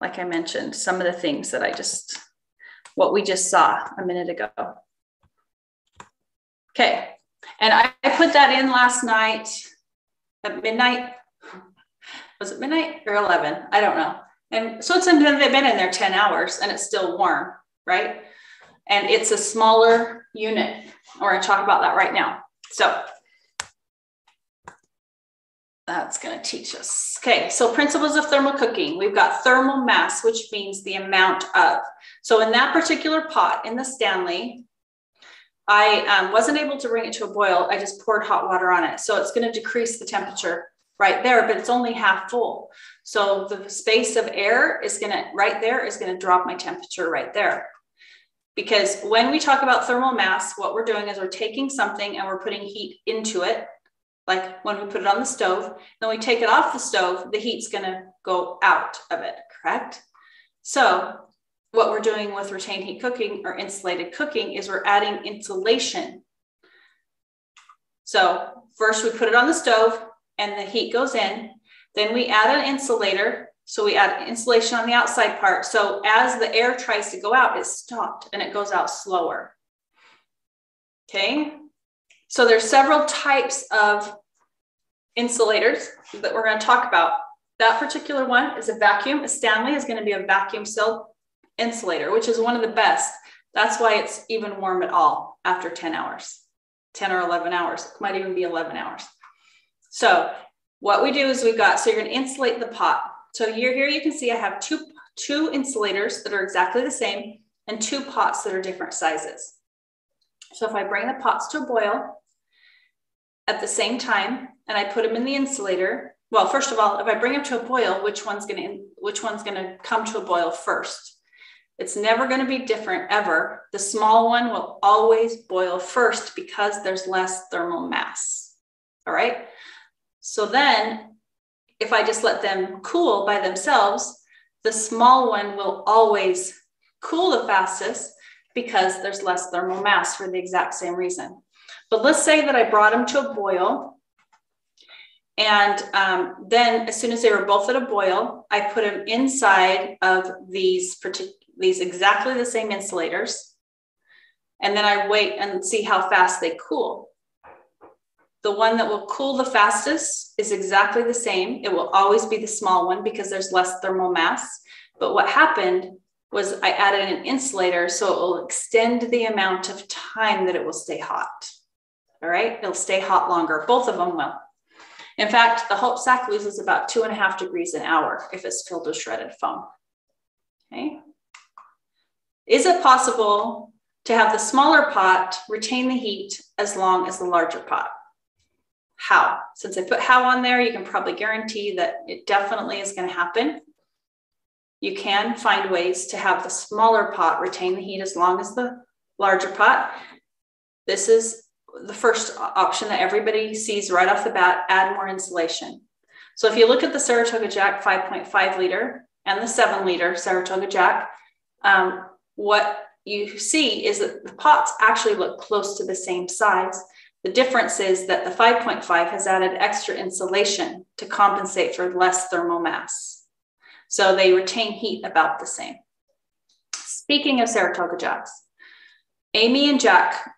like I mentioned, some of the things that I just, what we just saw a minute ago. Okay, and I, I put that in last night at midnight. Was it midnight or 11? I don't know. And so it's been, been in there 10 hours and it's still warm, right? And it's a smaller unit. We're going to talk about that right now. So that's going to teach us. Okay, so principles of thermal cooking. We've got thermal mass, which means the amount of. So in that particular pot in the Stanley, I um, wasn't able to bring it to a boil. I just poured hot water on it. So it's going to decrease the temperature right there, but it's only half full. So the space of air is going to, right there, is going to drop my temperature right there. Because when we talk about thermal mass, what we're doing is we're taking something and we're putting heat into it. Like when we put it on the stove, then we take it off the stove, the heat's going to go out of it, correct? So, what we're doing with retained heat cooking or insulated cooking is we're adding insulation. So, first we put it on the stove and the heat goes in. Then we add an insulator so we add insulation on the outside part. So as the air tries to go out, it's stopped and it goes out slower. Okay. So there's several types of insulators that we're going to talk about. That particular one is a vacuum. A Stanley is going to be a vacuum sealed insulator, which is one of the best. That's why it's even warm at all. after 10 hours, 10 or 11 hours, it might even be 11 hours. So what we do is we've got, so you're gonna insulate the pot. So here, here you can see I have two, two insulators that are exactly the same and two pots that are different sizes. So if I bring the pots to a boil at the same time and I put them in the insulator, well, first of all, if I bring them to a boil, which one's gonna, which one's gonna come to a boil first? It's never going to be different ever. The small one will always boil first because there's less thermal mass. All right. So then, if I just let them cool by themselves, the small one will always cool the fastest because there's less thermal mass for the exact same reason. But let's say that I brought them to a boil. And um, then, as soon as they were both at a boil, I put them inside of these these exactly the same insulators. And then I wait and see how fast they cool. The one that will cool the fastest is exactly the same. It will always be the small one because there's less thermal mass. But what happened was I added an insulator so it will extend the amount of time that it will stay hot. All right, it'll stay hot longer. Both of them will. In fact, the Hope sack loses about two and a half degrees an hour if it's filled with shredded foam. Okay. Is it possible to have the smaller pot retain the heat as long as the larger pot? How? Since I put how on there, you can probably guarantee that it definitely is going to happen. You can find ways to have the smaller pot retain the heat as long as the larger pot. This is the first option that everybody sees right off the bat, add more insulation. So if you look at the Saratoga Jack 5.5 liter and the seven liter Saratoga Jack, um, what you see is that the pots actually look close to the same size. The difference is that the 5.5 has added extra insulation to compensate for less thermal mass. So they retain heat about the same. Speaking of Saratoga Jacks, Amy and Jack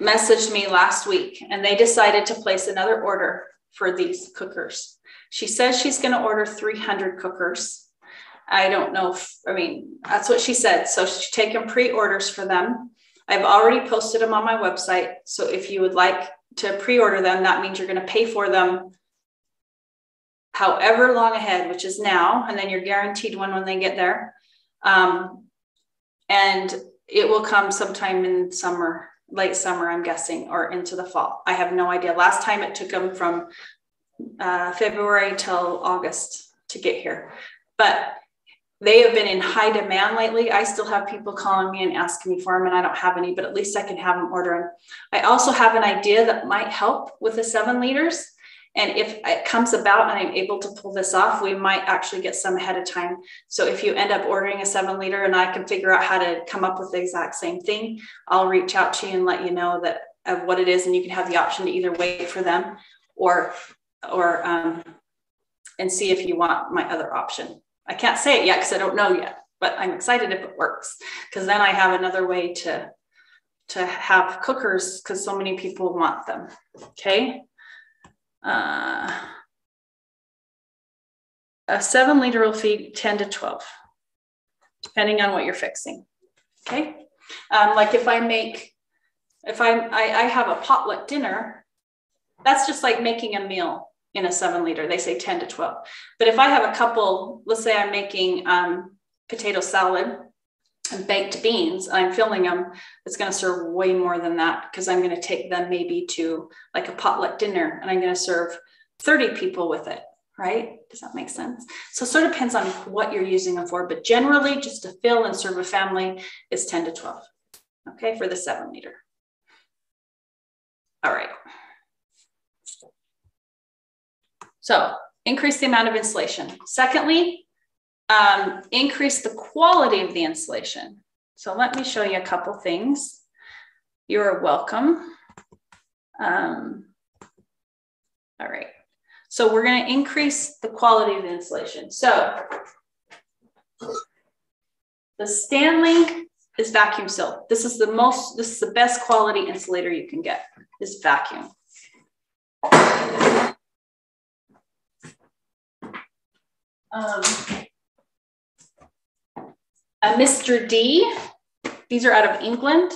messaged me last week and they decided to place another order for these cookers. She says she's going to order 300 cookers I don't know if, I mean, that's what she said. So she's taken pre orders for them. I've already posted them on my website. So if you would like to pre order them, that means you're going to pay for them however long ahead, which is now, and then you're guaranteed one when they get there. Um, and it will come sometime in summer, late summer, I'm guessing, or into the fall. I have no idea. Last time it took them from uh, February till August to get here. But they have been in high demand lately. I still have people calling me and asking me for them, and I don't have any, but at least I can have them ordering. I also have an idea that might help with the seven liters. And if it comes about and I'm able to pull this off, we might actually get some ahead of time. So if you end up ordering a seven liter and I can figure out how to come up with the exact same thing, I'll reach out to you and let you know that of what it is, and you can have the option to either wait for them or or um, and see if you want my other option. I can't say it yet because I don't know yet, but I'm excited if it works because then I have another way to to have cookers because so many people want them. Okay. Uh, a seven liter will feed 10 to 12, depending on what you're fixing. Okay. Um, like if I make, if I, I, I have a potluck dinner, that's just like making a meal in a seven liter. They say 10 to 12. But if I have a couple, let's say I'm making um, potato salad and baked beans, I'm filling them, it's going to serve way more than that because I'm going to take them maybe to like a potluck dinner and I'm going to serve 30 people with it. Right? Does that make sense? So it sort of depends on what you're using them for, but generally just to fill and serve a family is 10 to 12. Okay, for the seven liter. All right. So increase the amount of insulation. Secondly, um, increase the quality of the insulation. So let me show you a couple things. You're welcome. Um, all right. So we're going to increase the quality of the insulation. So the Stanley is vacuum sealed. This is the most, this is the best quality insulator you can get is vacuum. Um, a Mr. D, these are out of England.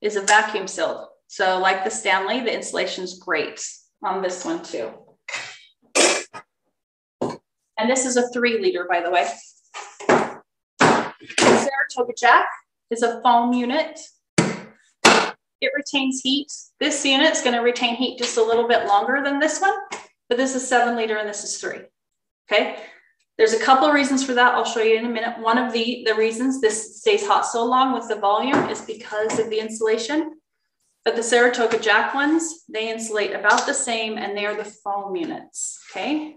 is a vacuum sealed. So like the Stanley, the insulation is great on this one too. And this is a three liter, by the way. Saratoga Jack is a foam unit. It retains heat. This unit is going to retain heat just a little bit longer than this one, but this is seven liter and this is three. Okay. There's a couple of reasons for that. I'll show you in a minute. One of the, the reasons this stays hot so long with the volume is because of the insulation. But the Saratoga Jack ones, they insulate about the same and they are the foam units, okay?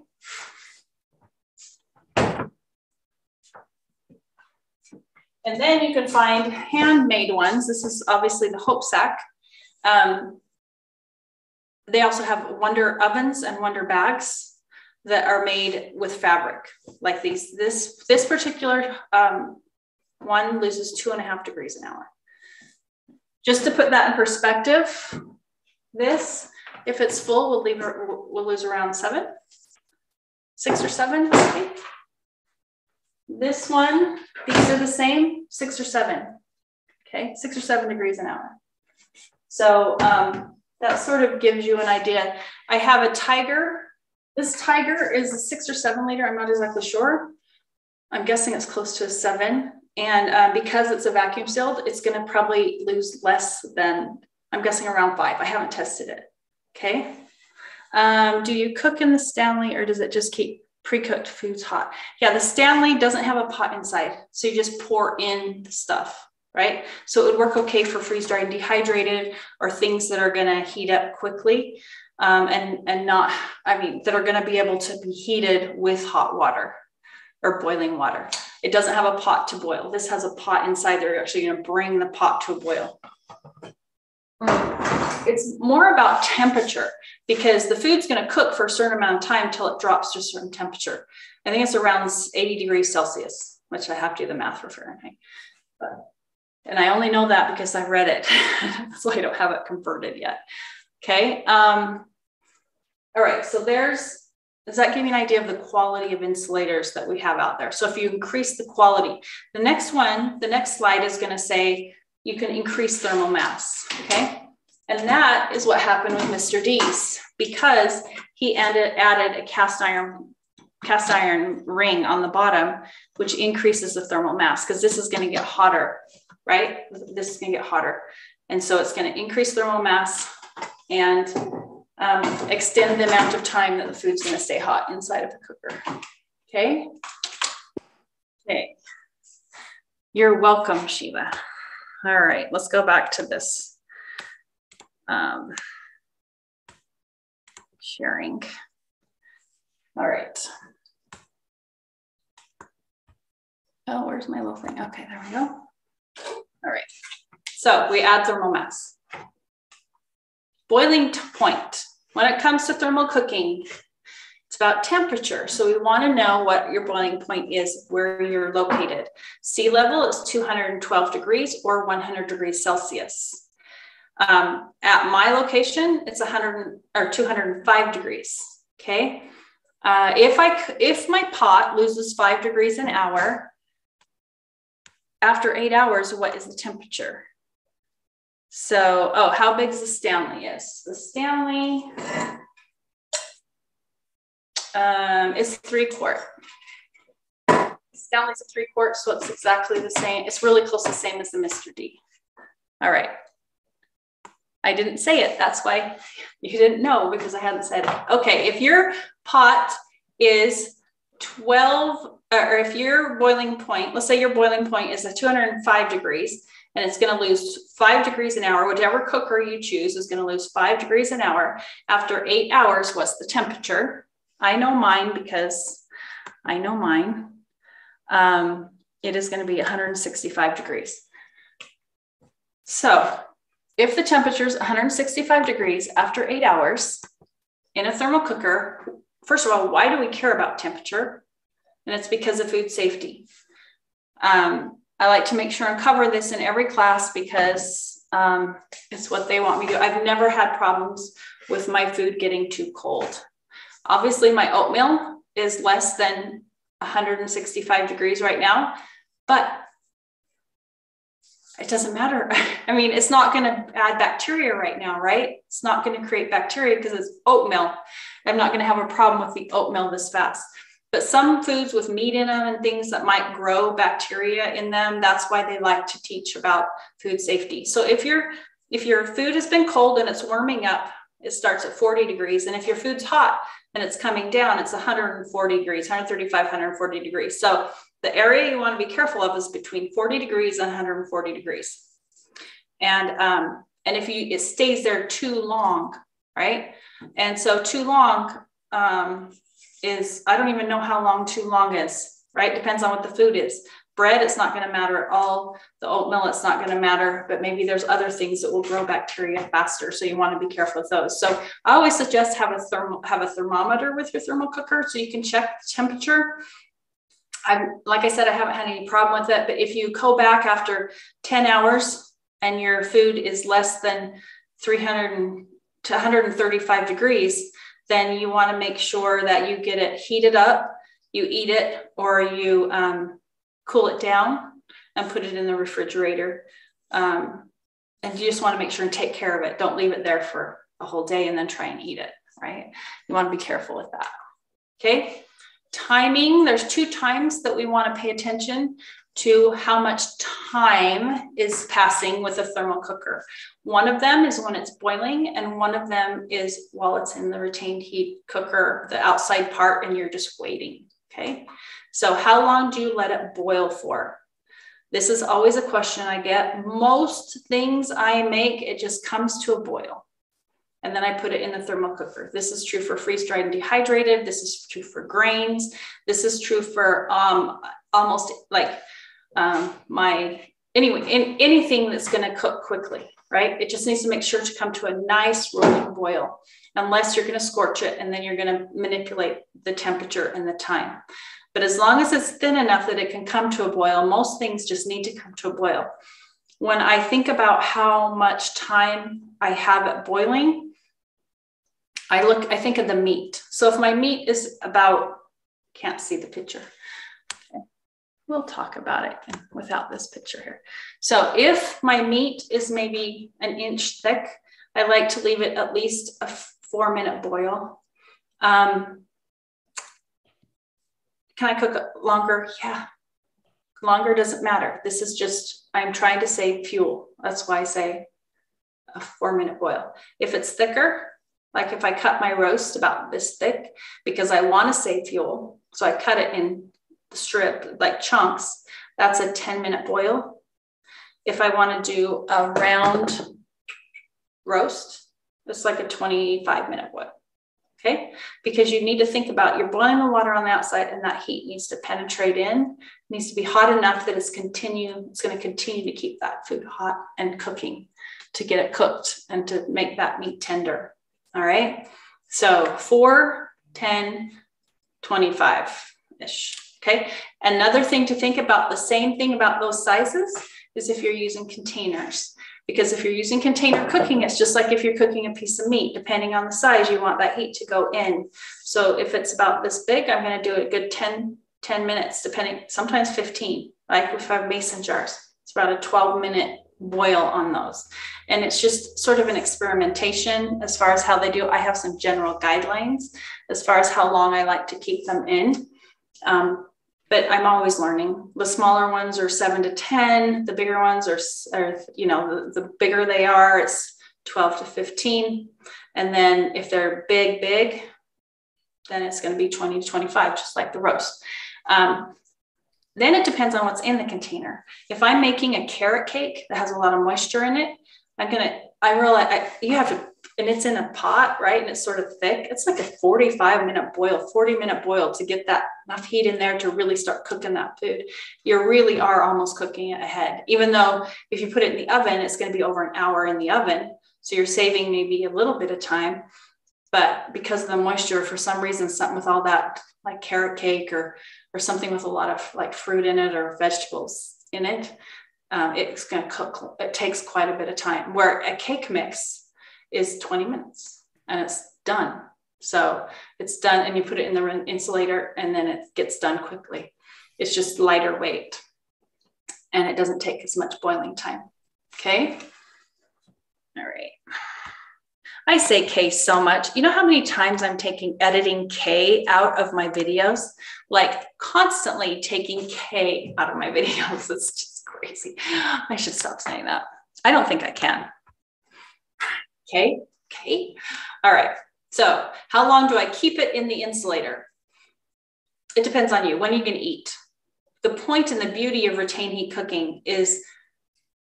And then you can find handmade ones. This is obviously the Hope Sack. Um, they also have Wonder ovens and Wonder bags that are made with fabric like these. This, this particular um, one loses two and a half degrees an hour. Just to put that in perspective, this, if it's full, we'll leave we'll lose around seven, six or seven. Okay. This one, these are the same, six or seven. Okay, six or seven degrees an hour. So um, that sort of gives you an idea. I have a tiger. This tiger is a six or seven liter. I'm not exactly sure. I'm guessing it's close to a seven. And um, because it's a vacuum sealed, it's going to probably lose less than, I'm guessing around five. I haven't tested it. Okay. Um, do you cook in the Stanley or does it just keep pre-cooked foods hot? Yeah, the Stanley doesn't have a pot inside. So you just pour in the stuff, right? So it would work okay for freeze dried dehydrated or things that are going to heat up quickly um, and, and not, I mean, that are going to be able to be heated with hot water or boiling water. It doesn't have a pot to boil. This has a pot inside. They're actually going to bring the pot to a boil. It's more about temperature because the food's going to cook for a certain amount of time until it drops to a certain temperature. I think it's around 80 degrees Celsius, which I have to do the math for Fahrenheit. But, and I only know that because I read it. That's why I don't have it converted yet. Okay. Um, all right. So there's does that give you an idea of the quality of insulators that we have out there? So if you increase the quality, the next one, the next slide is going to say you can increase thermal mass. Okay. And that is what happened with Mr. D's because he added, added a cast iron cast iron ring on the bottom, which increases the thermal mass because this is going to get hotter, right? This is going to get hotter. And so it's going to increase thermal mass and um, extend the amount of time that the food's to stay hot inside of the cooker. Okay. Okay. You're welcome, Shiva. All right, let's go back to this um, sharing. All right. Oh, where's my little thing? Okay, there we go. All right. So we add thermal mass. Boiling point. When it comes to thermal cooking, it's about temperature. So we want to know what your boiling point is where you're located. Sea level is 212 degrees or 100 degrees Celsius. Um, at my location, it's 100 or 205 degrees. Okay. Uh, if I if my pot loses five degrees an hour, after eight hours, what is the temperature? So, oh, how big is the Stanley is? The Stanley um, is three quart. Stanley's a three quart, so it's exactly the same. It's really close to the same as the Mr. D. All right. I didn't say it. That's why you didn't know because I hadn't said it. Okay, if your pot is 12, or if your boiling point, let's say your boiling point is at 205 degrees, and it's going to lose five degrees an hour. Whichever cooker you choose is going to lose five degrees an hour. After eight hours, what's the temperature? I know mine because I know mine. Um, it is going to be 165 degrees. So if the temperature is 165 degrees after eight hours in a thermal cooker, first of all, why do we care about temperature? And it's because of food safety. Um, I like to make sure and cover this in every class because um, it's what they want me to. Do. I've never had problems with my food getting too cold. Obviously, my oatmeal is less than 165 degrees right now, but it doesn't matter. I mean, it's not going to add bacteria right now, right? It's not going to create bacteria because it's oatmeal. I'm not going to have a problem with the oatmeal this fast. But some foods with meat in them and things that might grow bacteria in them, that's why they like to teach about food safety. So if your if your food has been cold and it's warming up, it starts at 40 degrees. And if your food's hot and it's coming down, it's 140 degrees, 135, 140 degrees. So the area you want to be careful of is between 40 degrees and 140 degrees. And, um, and if you, it stays there too long, right? And so too long um, is, I don't even know how long too long is, right? Depends on what the food is. Bread, it's not going to matter at all. The oatmeal, it's not going to matter, but maybe there's other things that will grow bacteria faster. So you want to be careful with those. So I always suggest have a thermal, have a thermometer with your thermal cooker so you can check the temperature I'm like I said, I haven't had any problem with it. But if you go back after 10 hours and your food is less than 300 to 135 degrees, then you want to make sure that you get it heated up, you eat it, or you um, cool it down and put it in the refrigerator. Um, and you just want to make sure and take care of it. Don't leave it there for a whole day and then try and eat it, right? You want to be careful with that. Okay. Timing, there's two times that we want to pay attention to how much time is passing with a thermal cooker. One of them is when it's boiling, and one of them is while it's in the retained heat cooker, the outside part, and you're just waiting. Okay. So, how long do you let it boil for? This is always a question I get. Most things I make, it just comes to a boil and then I put it in the thermal cooker. This is true for freeze dried and dehydrated. This is true for grains. This is true for um, almost like um, my, anyway, in, anything that's going to cook quickly, right? It just needs to make sure to come to a nice rolling boil, unless you're going to scorch it and then you're going to manipulate the temperature and the time. But as long as it's thin enough that it can come to a boil, most things just need to come to a boil. When I think about how much time I have at boiling, I look, I think of the meat. So if my meat is about, can't see the picture. We'll talk about it without this picture here. So if my meat is maybe an inch thick, I like to leave it at least a four minute boil. Um, can I cook longer? Yeah. Longer doesn't matter. This is just, I'm trying to save fuel. That's why I say a four minute boil. If it's thicker, like if I cut my roast about this thick because I want to save fuel, so I cut it in strip like chunks, that's a 10 minute boil. If I want to do a round roast, it's like a 25 minute boil. Okay, because you need to think about you're boiling the water on the outside and that heat needs to penetrate in, it needs to be hot enough that it's continue, it's going to continue to keep that food hot and cooking to get it cooked and to make that meat tender. All right. So 4, 10, 25 ish. Okay. Another thing to think about the same thing about those sizes is if you're using containers. Because if you're using container cooking, it's just like if you're cooking a piece of meat, depending on the size, you want that heat to go in. So if it's about this big, I'm going to do a good 10, 10 minutes, depending, sometimes 15, like if I have mason jars. It's about a 12 minute boil on those. And it's just sort of an experimentation as far as how they do. I have some general guidelines as far as how long I like to keep them in. Um, but I'm always learning. The smaller ones are seven to 10, the bigger ones are, are you know, the, the bigger they are, it's 12 to 15. And then if they're big, big, then it's going to be 20 to 25, just like the roast. Um, then it depends on what's in the container. If I'm making a carrot cake that has a lot of moisture in it, I'm gonna, I realize I, you have to, and it's in a pot, right? And it's sort of thick. It's like a 45 minute boil, 40 minute boil to get that enough heat in there to really start cooking that food. You really are almost cooking it ahead, even though if you put it in the oven, it's going to be over an hour in the oven. So you're saving maybe a little bit of time. But because of the moisture, for some reason, something with all that like carrot cake or or something with a lot of like fruit in it or vegetables in it, um, it's going to cook. It takes quite a bit of time. Where a cake mix is 20 minutes and it's done. So it's done, and you put it in the insulator, and then it gets done quickly. It's just lighter weight. and it doesn't take as much boiling time. Okay. All right. I say K so much. You know how many times I'm taking editing K out of my videos? Like constantly taking K out of my videos. It's just crazy. I should stop saying that. I don't think I can. Okay. Okay. All right. So, how long do I keep it in the insulator? It depends on you. When are you going to eat? The point and the beauty of retain heat cooking is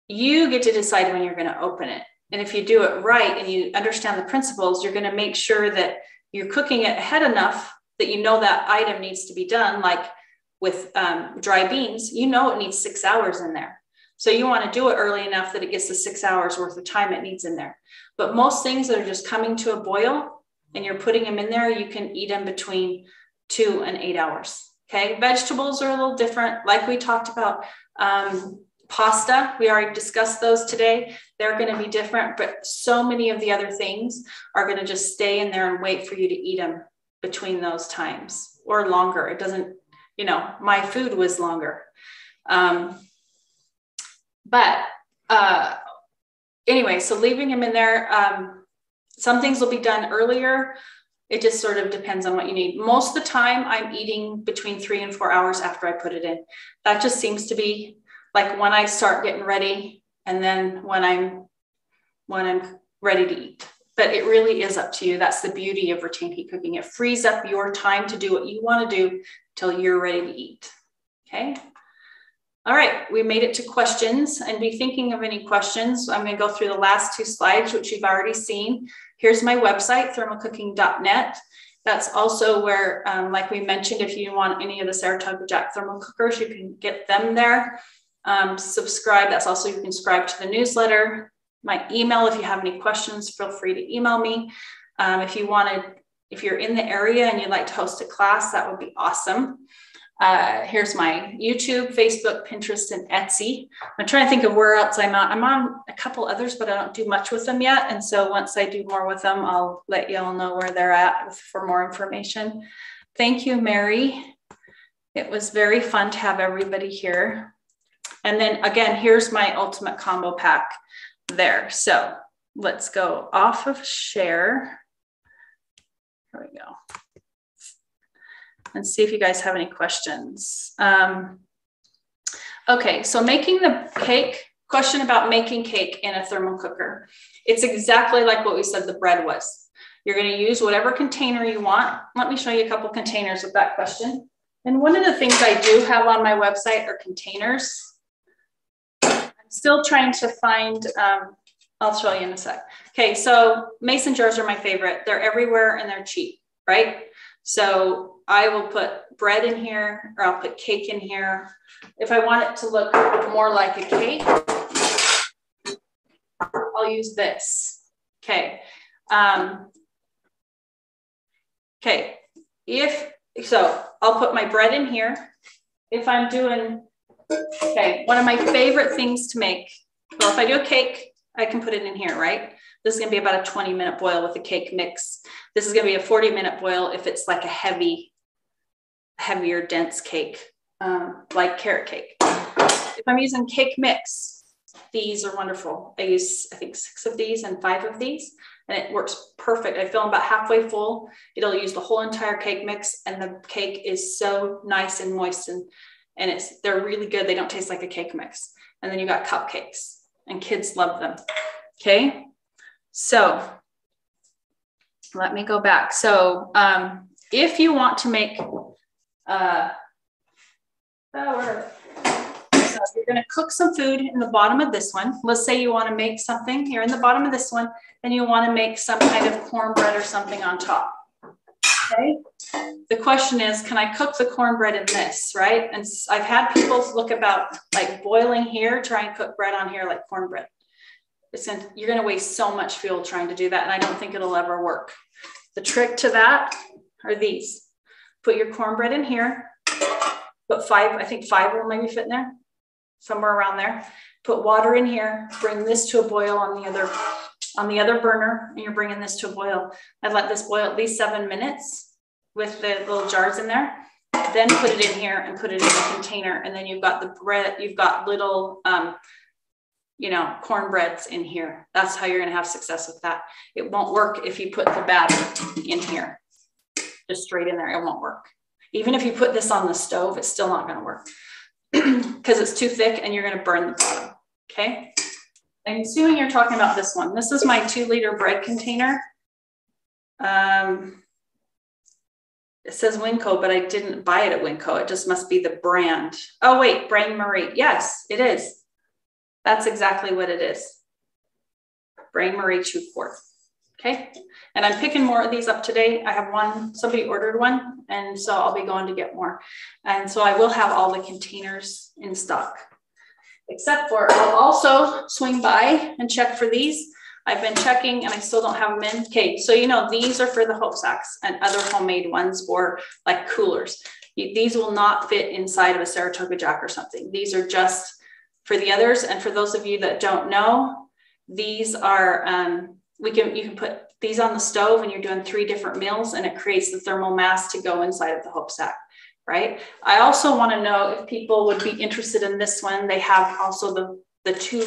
you get to decide when you're going to open it. And if you do it right and you understand the principles, you're going to make sure that you're cooking it ahead enough that you know that item needs to be done. Like with um, dry beans, you know it needs six hours in there. So you want to do it early enough that it gets the six hours worth of time it needs in there. But most things that are just coming to a boil and you're putting them in there, you can eat them between two and eight hours. Okay. Vegetables are a little different. Like we talked about, um, pasta, we already discussed those today. They're going to be different, but so many of the other things are going to just stay in there and wait for you to eat them between those times or longer. It doesn't, you know, my food was longer. Um, but uh, anyway, so leaving him in there, um, some things will be done earlier. It just sort of depends on what you need. Most of the time, I'm eating between three and four hours after I put it in. That just seems to be like when I start getting ready and then when I'm when I'm ready to eat. But it really is up to you. That's the beauty of retain heat cooking. It frees up your time to do what you want to do till you're ready to eat. Okay. All right, we made it to questions and be thinking of any questions. I'm going to go through the last two slides, which you've already seen. Here's my website, thermalcooking.net. That's also where, um, like we mentioned, if you want any of the Saratoga Jack thermal cookers, you can get them there um, subscribe. That's also, you can subscribe to the newsletter. My email, if you have any questions, feel free to email me. Um, if you wanted, if you're in the area and you'd like to host a class, that would be awesome. Uh, here's my YouTube, Facebook, Pinterest, and Etsy. I'm trying to think of where else I'm on. I'm on a couple others, but I don't do much with them yet. And so once I do more with them, I'll let you all know where they're at for more information. Thank you, Mary. It was very fun to have everybody here. And then again, here's my ultimate combo pack there. So let's go off of share. Here we go. And see if you guys have any questions. Um, okay, so making the cake, question about making cake in a thermal cooker. It's exactly like what we said the bread was. You're gonna use whatever container you want. Let me show you a couple containers with that question. And one of the things I do have on my website are containers still trying to find, um, I'll show you in a sec. Okay, so mason jars are my favorite. They're everywhere and they're cheap, right? So I will put bread in here or I'll put cake in here. If I want it to look more like a cake, I'll use this. Okay. Um, okay. If so, I'll put my bread in here. If I'm doing Okay, one of my favorite things to make. Well, if I do a cake, I can put it in here, right? This is gonna be about a 20 minute boil with a cake mix. This is gonna be a 40 minute boil if it's like a heavy, heavier, dense cake, um, like carrot cake. If I'm using cake mix, these are wonderful. I use, I think, six of these and five of these, and it works perfect. I fill them about halfway full. It'll use the whole entire cake mix, and the cake is so nice and moist and and it's they're really good. They don't taste like a cake mix. And then you got cupcakes, and kids love them. Okay, so let me go back. So um, if you want to make uh, so you're going to cook some food in the bottom of this one. Let's say you want to make something here in the bottom of this one, and you want to make some kind of cornbread or something on top. Okay. The question is, can I cook the cornbread in this, right? And I've had people look about like boiling here, try and cook bread on here like cornbread. It's in, you're going to waste so much fuel trying to do that. And I don't think it'll ever work. The trick to that are these. Put your cornbread in here. Put five, I think five will maybe fit in there, somewhere around there. Put water in here. Bring this to a boil on the other on the other burner and you're bringing this to a boil. I let this boil at least seven minutes with the little jars in there. then put it in here and put it in a container. And then you've got the bread, you've got little, um, you know, cornbreads in here. That's how you're going to have success with that. It won't work if you put the batter in here, just straight in there. It won't work. Even if you put this on the stove, it's still not going to work because it's too thick and you're going to burn the bottom. Okay. I'm assuming you're talking about this one. This is my two liter bread container. Um, it says Winco, but I didn't buy it at Winco. It just must be the brand. Oh, wait, Bain Marie. Yes, it is. That's exactly what it is. Bain Marie Chew Quart. Okay. And I'm picking more of these up today. I have one, somebody ordered one, and so I'll be going to get more. And so I will have all the containers in stock. Except for, I'll also swing by and check for these I've been checking and I still don't have them in. Okay, so you know, these are for the hope sacks and other homemade ones or like coolers. These will not fit inside of a Saratoga Jack or something. These are just for the others. And for those of you that don't know, these are, um, we can, you can put these on the stove and you're doing three different meals and it creates the thermal mass to go inside of the hope sack right? I also want to know if people would be interested in this one. They have also the the two,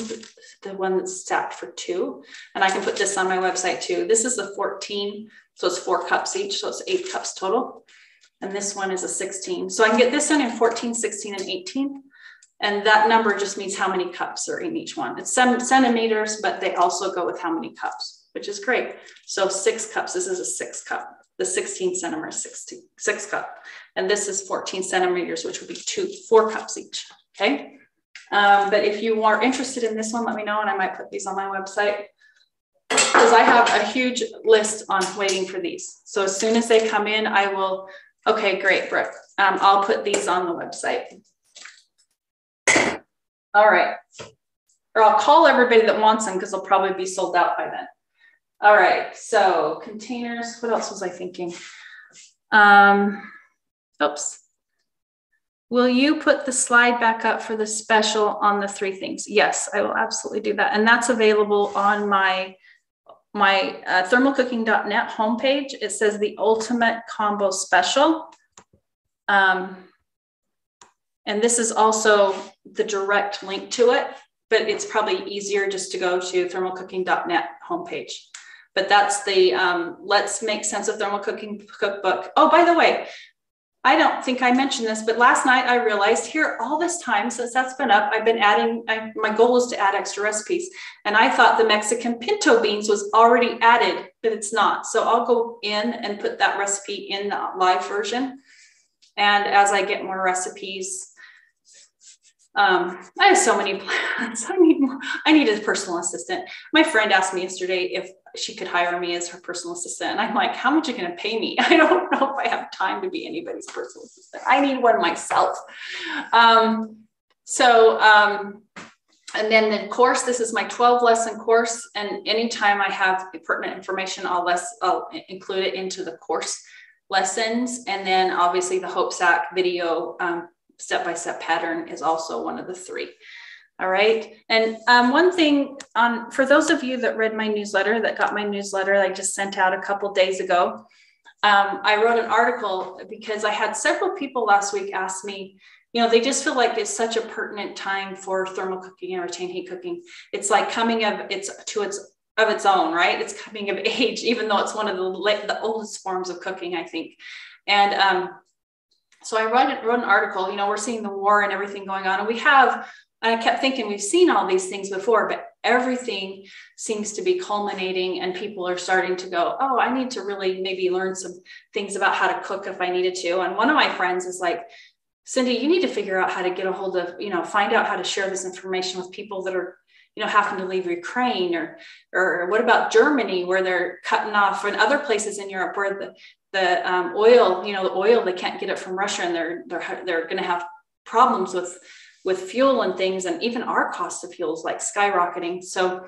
the one that's stacked for two. And I can put this on my website too. This is the 14, so it's four cups each. So it's eight cups total. And this one is a 16. So I can get this one in 14, 16, and 18. And that number just means how many cups are in each one. It's some centimeters, but they also go with how many cups, which is great. So six cups, this is a six cup. The 16 centimeter, 16, six cup. And this is 14 centimeters, which would be two, four cups each, okay? Um, but if you are interested in this one, let me know and I might put these on my website because I have a huge list on waiting for these. So as soon as they come in, I will, okay, great, Brooke. Um, I'll put these on the website. All right. Or I'll call everybody that wants them because they'll probably be sold out by then. All right, so containers, what else was I thinking? Um, oops. Will you put the slide back up for the special on the three things? Yes, I will absolutely do that. And that's available on my, my uh, thermalcooking.net homepage. It says the ultimate combo special. Um, and this is also the direct link to it, but it's probably easier just to go to thermalcooking.net homepage. But that's the um, Let's Make Sense of Thermal Cooking cookbook. Oh, by the way, I don't think I mentioned this, but last night I realized here all this time since that's been up, I've been adding, I, my goal is to add extra recipes. And I thought the Mexican pinto beans was already added, but it's not. So I'll go in and put that recipe in the live version. And as I get more recipes, um, I have so many plans. I need more. I need a personal assistant. My friend asked me yesterday if she could hire me as her personal assistant. And I'm like, how much are you going to pay me? I don't know if I have time to be anybody's personal assistant. I need one myself. Um, so, um, and then the course, this is my 12 lesson course. And anytime I have pertinent information, I'll, less, I'll include it into the course lessons. And then obviously the Hope Sack video um, step-by-step pattern is also one of the three. All right. And um, one thing on for those of you that read my newsletter, that got my newsletter I just sent out a couple days ago, um, I wrote an article because I had several people last week ask me, you know, they just feel like it's such a pertinent time for thermal cooking and retain heat cooking. It's like coming of it's to its of its own, right? It's coming of age, even though it's one of the the oldest forms of cooking, I think. And um, so I wrote, wrote an article. You know, we're seeing the war and everything going on, and we have and I kept thinking we've seen all these things before, but everything seems to be culminating and people are starting to go, oh, I need to really maybe learn some things about how to cook if I needed to. And one of my friends is like, Cindy, you need to figure out how to get a hold of, you know, find out how to share this information with people that are, you know, having to leave Ukraine or, or what about Germany where they're cutting off and other places in Europe where the, the um, oil, you know, the oil, they can't get it from Russia and they're, they're, they're going to have problems with with fuel and things, and even our cost of fuel is like skyrocketing. So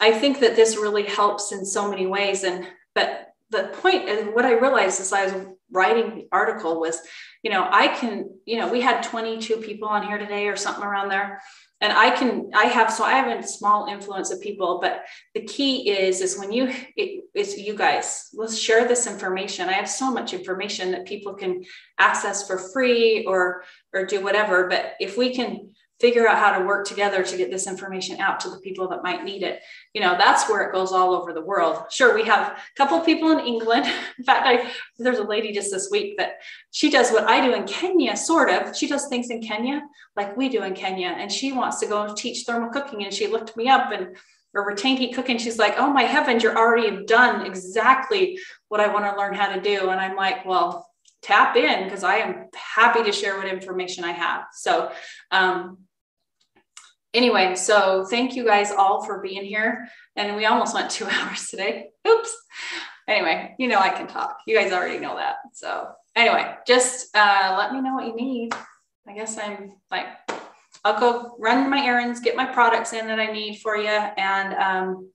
I think that this really helps in so many ways. And but the point and what I realized as I was writing the article was, you know, I can, you know, we had 22 people on here today or something around there. And I can, I have, so I have a small influence of people, but the key is, is when you, it, is you guys, let's share this information. I have so much information that people can access for free or, or do whatever. But if we can figure out how to work together to get this information out to the people that might need it. You know that's where it goes all over the world. Sure we have a couple of people in england. In fact i there's a lady just this week that she does what i do in kenya sort of. She does things in kenya like we do in kenya and she wants to go teach thermal cooking and she looked me up and or heat cooking. She's like oh my heavens you're already done exactly what i want to learn how to do. And i'm like well tap in because I am happy to share what information I have. So, um, anyway, so thank you guys all for being here. And we almost went two hours today. Oops. Anyway, you know I can talk. You guys already know that. So, anyway, just uh, let me know what you need. I guess I'm like, I'll go run my errands, get my products in that I need for you, and um,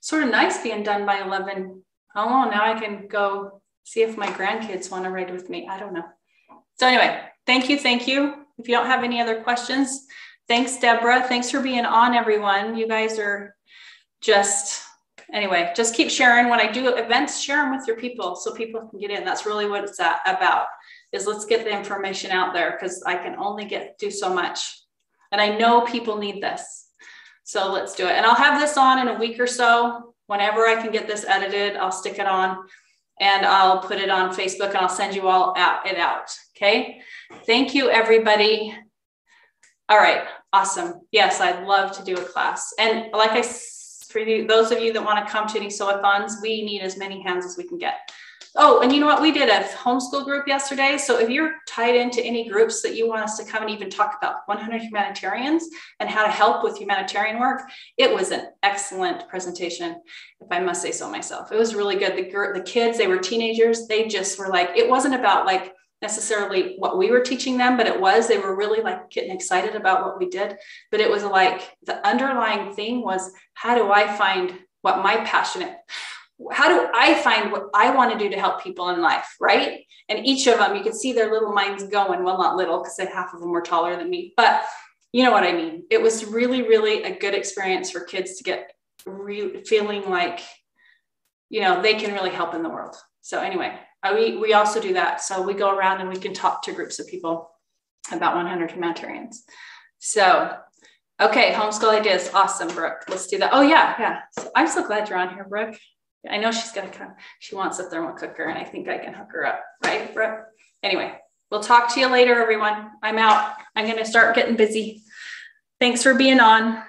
sort of nice being done by 11. Oh, now I can go see if my grandkids want to ride with me. I don't know. So, anyway, thank you. Thank you. If you don't have any other questions, thanks, Deborah. Thanks for being on, everyone. You guys are just, anyway, just keep sharing. When I do events, share them with your people so people can get in. That's really what it's about is let's get the information out there because I can only get do so much. And I know people need this. So let's do it. And I'll have this on in a week or so. Whenever I can get this edited, I'll stick it on and I'll put it on Facebook and I'll send you all out it out. Okay. Thank you, everybody. All right. Awesome. Yes, I'd love to do a class. And like I, for you, those of you that want to come to any sewathons, we need as many hands as we can get. Oh, and you know what? We did a homeschool group yesterday. So if you're tied into any groups that you want us to come and even talk about 100 humanitarians and how to help with humanitarian work, it was an excellent presentation, if I must say so myself. It was really good. The, the kids, they were teenagers. They just were like, it wasn't about like necessarily what we were teaching them, but it was, they were really like getting excited about what we did. But it was like the underlying thing was, how do I find what my passionate how do I find what I want to do to help people in life, right? And each of them, you could see their little minds going. Well, not little, because half of them were taller than me, but you know what I mean. It was really, really a good experience for kids to get re- feeling like, you know, they can really help in the world. So anyway, uh, we we also do that. So we go around and we can talk to groups of people about 100 humanitarians. So okay, homeschool ideas, awesome, Brooke. Let's do that. Oh yeah, yeah. So I'm so glad you're on here, Brooke. I know she's gonna come. She wants a thermal cooker, and I think I can hook her up, right, Brooke? Anyway, we'll talk to you later, everyone. I'm out. I'm gonna start getting busy. Thanks for being on.